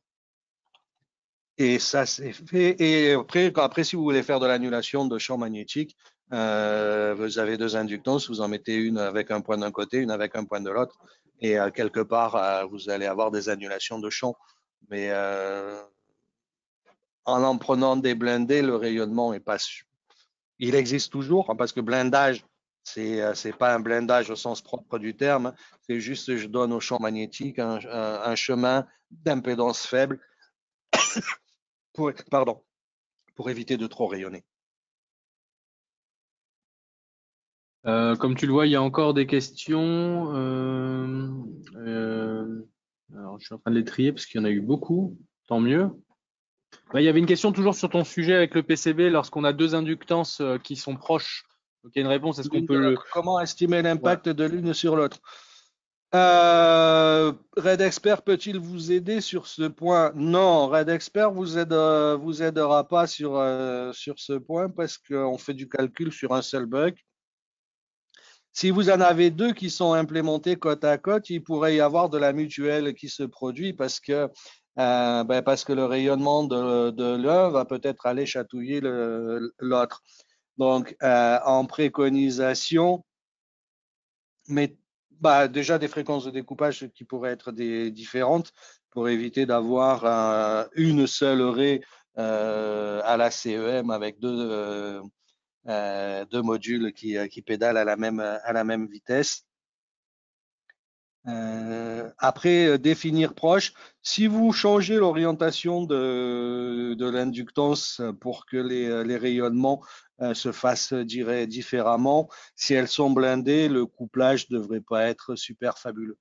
Et ça, c'est fait. Et après, après, si vous voulez faire de l'annulation de champ magnétique, euh, vous avez deux inductances, vous en mettez une avec un point d'un côté, une avec un point de l'autre, et euh, quelque part, vous allez avoir des annulations de champ. Mais en en prenant des blindés, le rayonnement est pas. Il existe toujours, hein, parce que blindage, c'est euh, c'est pas un blindage au sens propre du terme, c'est juste je donne au champ magnétique un, un, chemin d'impédance faible pour, pardon, pour éviter de trop rayonner. Euh, comme tu le vois, il y a encore des questions. Euh, euh, alors, je suis en train de les trier parce qu'il y en a eu beaucoup. Tant mieux. Bah, il y avait une question toujours sur ton sujet avec le PCB. Lorsqu'on a deux inductances euh, qui sont proches, donc il y a une réponse. Est-ce qu'on peut le... Comment estimer l'impact ouais. de l'une sur l'autre? Euh, Red Expert peut-il vous aider sur ce point? Non, Red Expert vous aide, euh, vous aidera pas sur euh, sur ce point parce qu'on fait du calcul sur un seul bug. Si vous en avez deux qui sont implémentés côte à côte, il pourrait y avoir de la mutuelle qui se produit parce que euh, ben parce que le rayonnement de, l'un va peut-être aller chatouiller l'autre. Donc, euh, en préconisation, mais bah, déjà des fréquences de découpage qui pourraient être différentes pour éviter d'avoir euh, une seule raie à la CEM avec deux, modules qui, pédalent à la même vitesse. Euh, après, définir proche. Si vous changez l'orientation de, l'inductance pour que les, les rayonnements euh, se fassent dirais, différemment, si elles sont blindées, le couplage ne devrait pas être super fabuleux.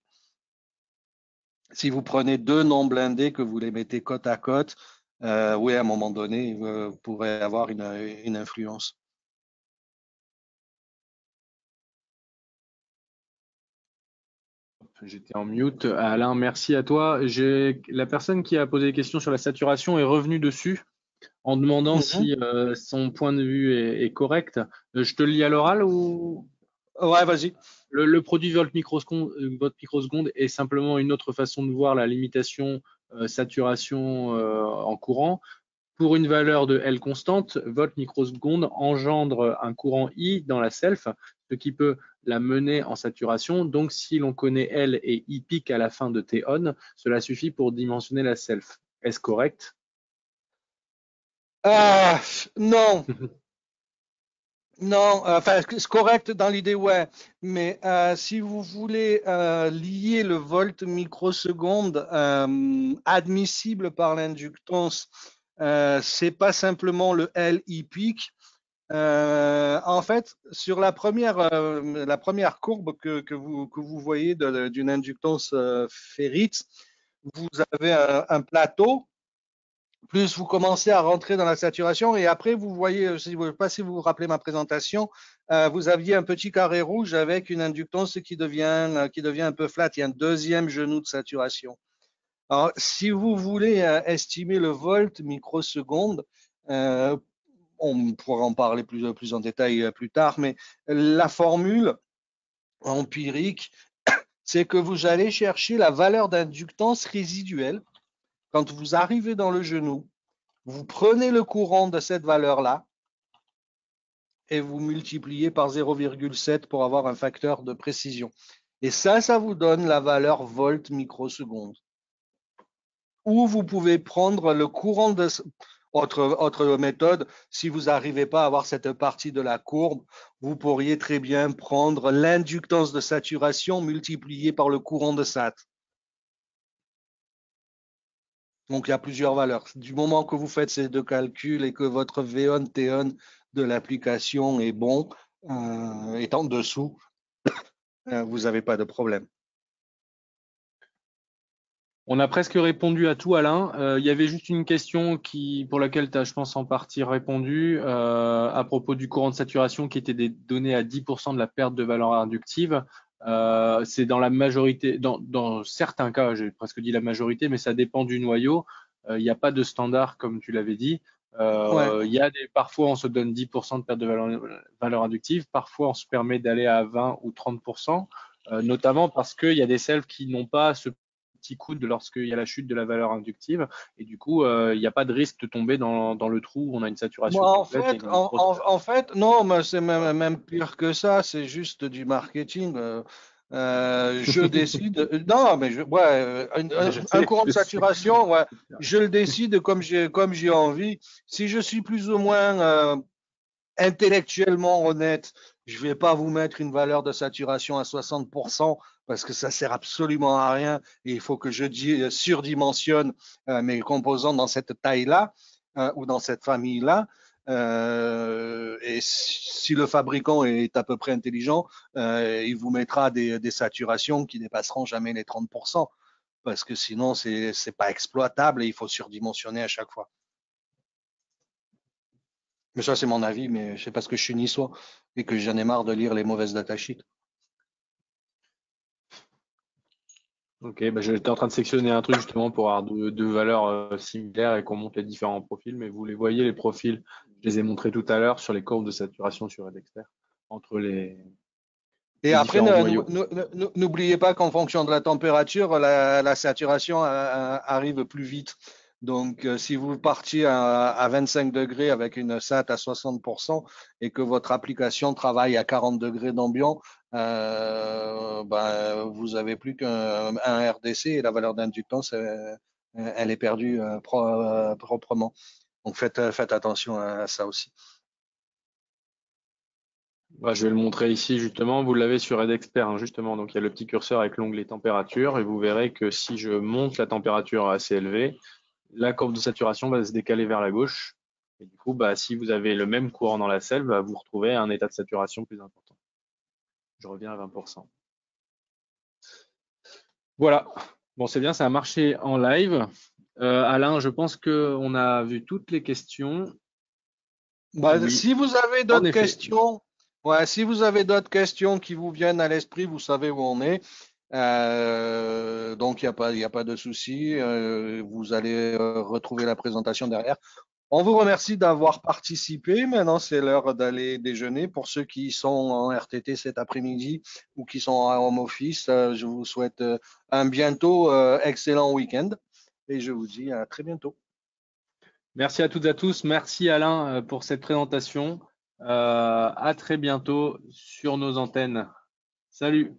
Si vous prenez deux non blindés, que vous les mettez côte à côte, euh, oui, à un moment donné, vous pourrez avoir une influence. J'étais en mute. Alain, merci à toi. La personne qui a posé des questions sur la saturation est revenue dessus en demandant mm -hmm. si euh, son point de vue est, est, correct. Je te le lis à l'oral ou? Ouais, vas-y. Le, le, produit volt microseconde, volt microseconde est simplement une autre façon de voir la limitation euh, saturation euh, en courant. Pour une valeur de L constante, volt microseconde engendre un courant I dans la self, ce qui peut la mener en saturation. Donc, si l'on connaît L et I pic à la fin de T on, cela suffit pour dimensionner la self. Est-ce correct? Ah, Non. non, enfin, c'est correct dans l'idée, ouais. Mais euh, si vous voulez euh, lier le volt microseconde euh, admissible par l'inductance, euh, c'est pas simplement le LI pic, euh, en fait, sur la première, euh, la première courbe que, que, vous, que vous voyez d'une inductance euh, ferrite, vous avez un, plateau, plus vous commencez à rentrer dans la saturation, et après, vous voyez, je ne sais pas si vous vous rappelez ma présentation, euh, vous aviez un petit carré rouge avec une inductance qui devient, qui devient un peu flat. Il y a un deuxième genou de saturation. Alors, si vous voulez euh, estimer le volt microseconde, euh, on pourra en parler plus, plus en détail euh, plus tard, mais la formule empirique, c'est que vous allez chercher la valeur d'inductance résiduelle. Quand vous arrivez dans le genou, vous prenez le courant de cette valeur-là et vous multipliez par 0,7 pour avoir un facteur de précision. Et ça, ça vous donne la valeur volt microseconde. Ou vous pouvez prendre le courant de autre, méthode, si vous n'arrivez pas à avoir cette partie de la courbe, vous pourriez très bien prendre l'inductance de saturation multipliée par le courant de SAT. Donc, il y a plusieurs valeurs. Du moment que vous faites ces deux calculs et que votre V1, T1 de l'application est bon, euh, est en dessous, euh, vous n'avez pas de problème. On a presque répondu à tout, Alain. Euh, il y avait juste une question qui, pour laquelle tu as, je pense, en partie répondu euh, à propos du courant de saturation qui était des données à 10% de la perte de valeur inductive. Euh, c'est dans la majorité, dans, dans certains cas, j'ai presque dit la majorité, mais ça dépend du noyau. Euh, il n'y a pas de standard, comme tu l'avais dit. Euh, ouais. Il y a des, parfois, on se donne 10% de perte de valeur, valeur inductive. Parfois, on se permet d'aller à 20 ou 30%. notamment parce qu'il y a des selves qui n'ont pas ce petit coude lorsqu'il y a la chute de la valeur inductive. Et du coup, il n'y a pas de risque de tomber dans, le trou où on a une saturation. en, fait, en, fait, non, mais c'est même, même, pire que ça. C'est juste du marketing. Euh, je décide. Non, mais je, ouais, un, courant de saturation, ouais, je le décide comme j'ai comme j'ai envie. Si je suis plus ou moins euh, intellectuellement honnête, je vais pas vous mettre une valeur de saturation à 60% parce que ça sert absolument à rien et il faut que je surdimensionne euh, mes composants dans cette taille-là ou dans cette famille-là. Euh, et si le fabricant est à peu près intelligent, euh, il vous mettra des, des, saturations qui dépasseront jamais les 30%, parce que sinon, c'est n'est pas exploitable et il faut surdimensionner à chaque fois. Mais ça, c'est mon avis, mais c'est parce que je suis niçois et que j'en ai marre de lire les mauvaises datasheets. Ok, bah j'étais en train de sectionner un truc justement pour avoir deux, valeurs euh, similaires et qu'on monte les différents profils, mais vous les voyez, les profils, je les ai montrés tout à l'heure sur les courbes de saturation sur Edexter, entre les. Et après, n'oubliez pas qu'en fonction de la température, la, saturation euh, euh, arrive plus vite. Donc, euh, si vous partiez à, 25 degrés avec une SAT à 60% et que votre application travaille à 40 degrés d'ambiance, ben, vous avez plus qu'un RDC et la valeur d'inductance, elle, est perdue proprement. Donc faites, euh, attention à ça aussi. je vais le montrer ici justement. Vous l'avez sur EdExpert hein, justement. Donc il y a le petit curseur avec l'onglet température et vous verrez que si je monte la température assez élevée, la courbe de saturation va se décaler vers la gauche. Et du coup, bah, si vous avez le même courant dans la selle, bah, vous retrouvez un état de saturation plus important. Je reviens à 20%. Voilà. Bon, c'est bien, ça a marché en live. Euh, Alain, je pense qu'on a vu toutes les questions. Bah, si vous avez d'autres questions, ouais, si vous avez d'autres questions qui vous viennent à l'esprit, vous savez où on est. Euh, donc il n'y a pas, a pas de souci. Euh, vous allez retrouver la présentation derrière. On vous remercie d'avoir participé. Maintenant, c'est l'heure d'aller déjeuner. Pour ceux qui sont en RTT cet après-midi ou qui sont en home office, je vous souhaite un bientôt excellent week-end et je vous dis à très bientôt. Merci à toutes et à tous. Merci Alain euh, pour cette présentation. Euh, à très bientôt sur nos antennes. Salut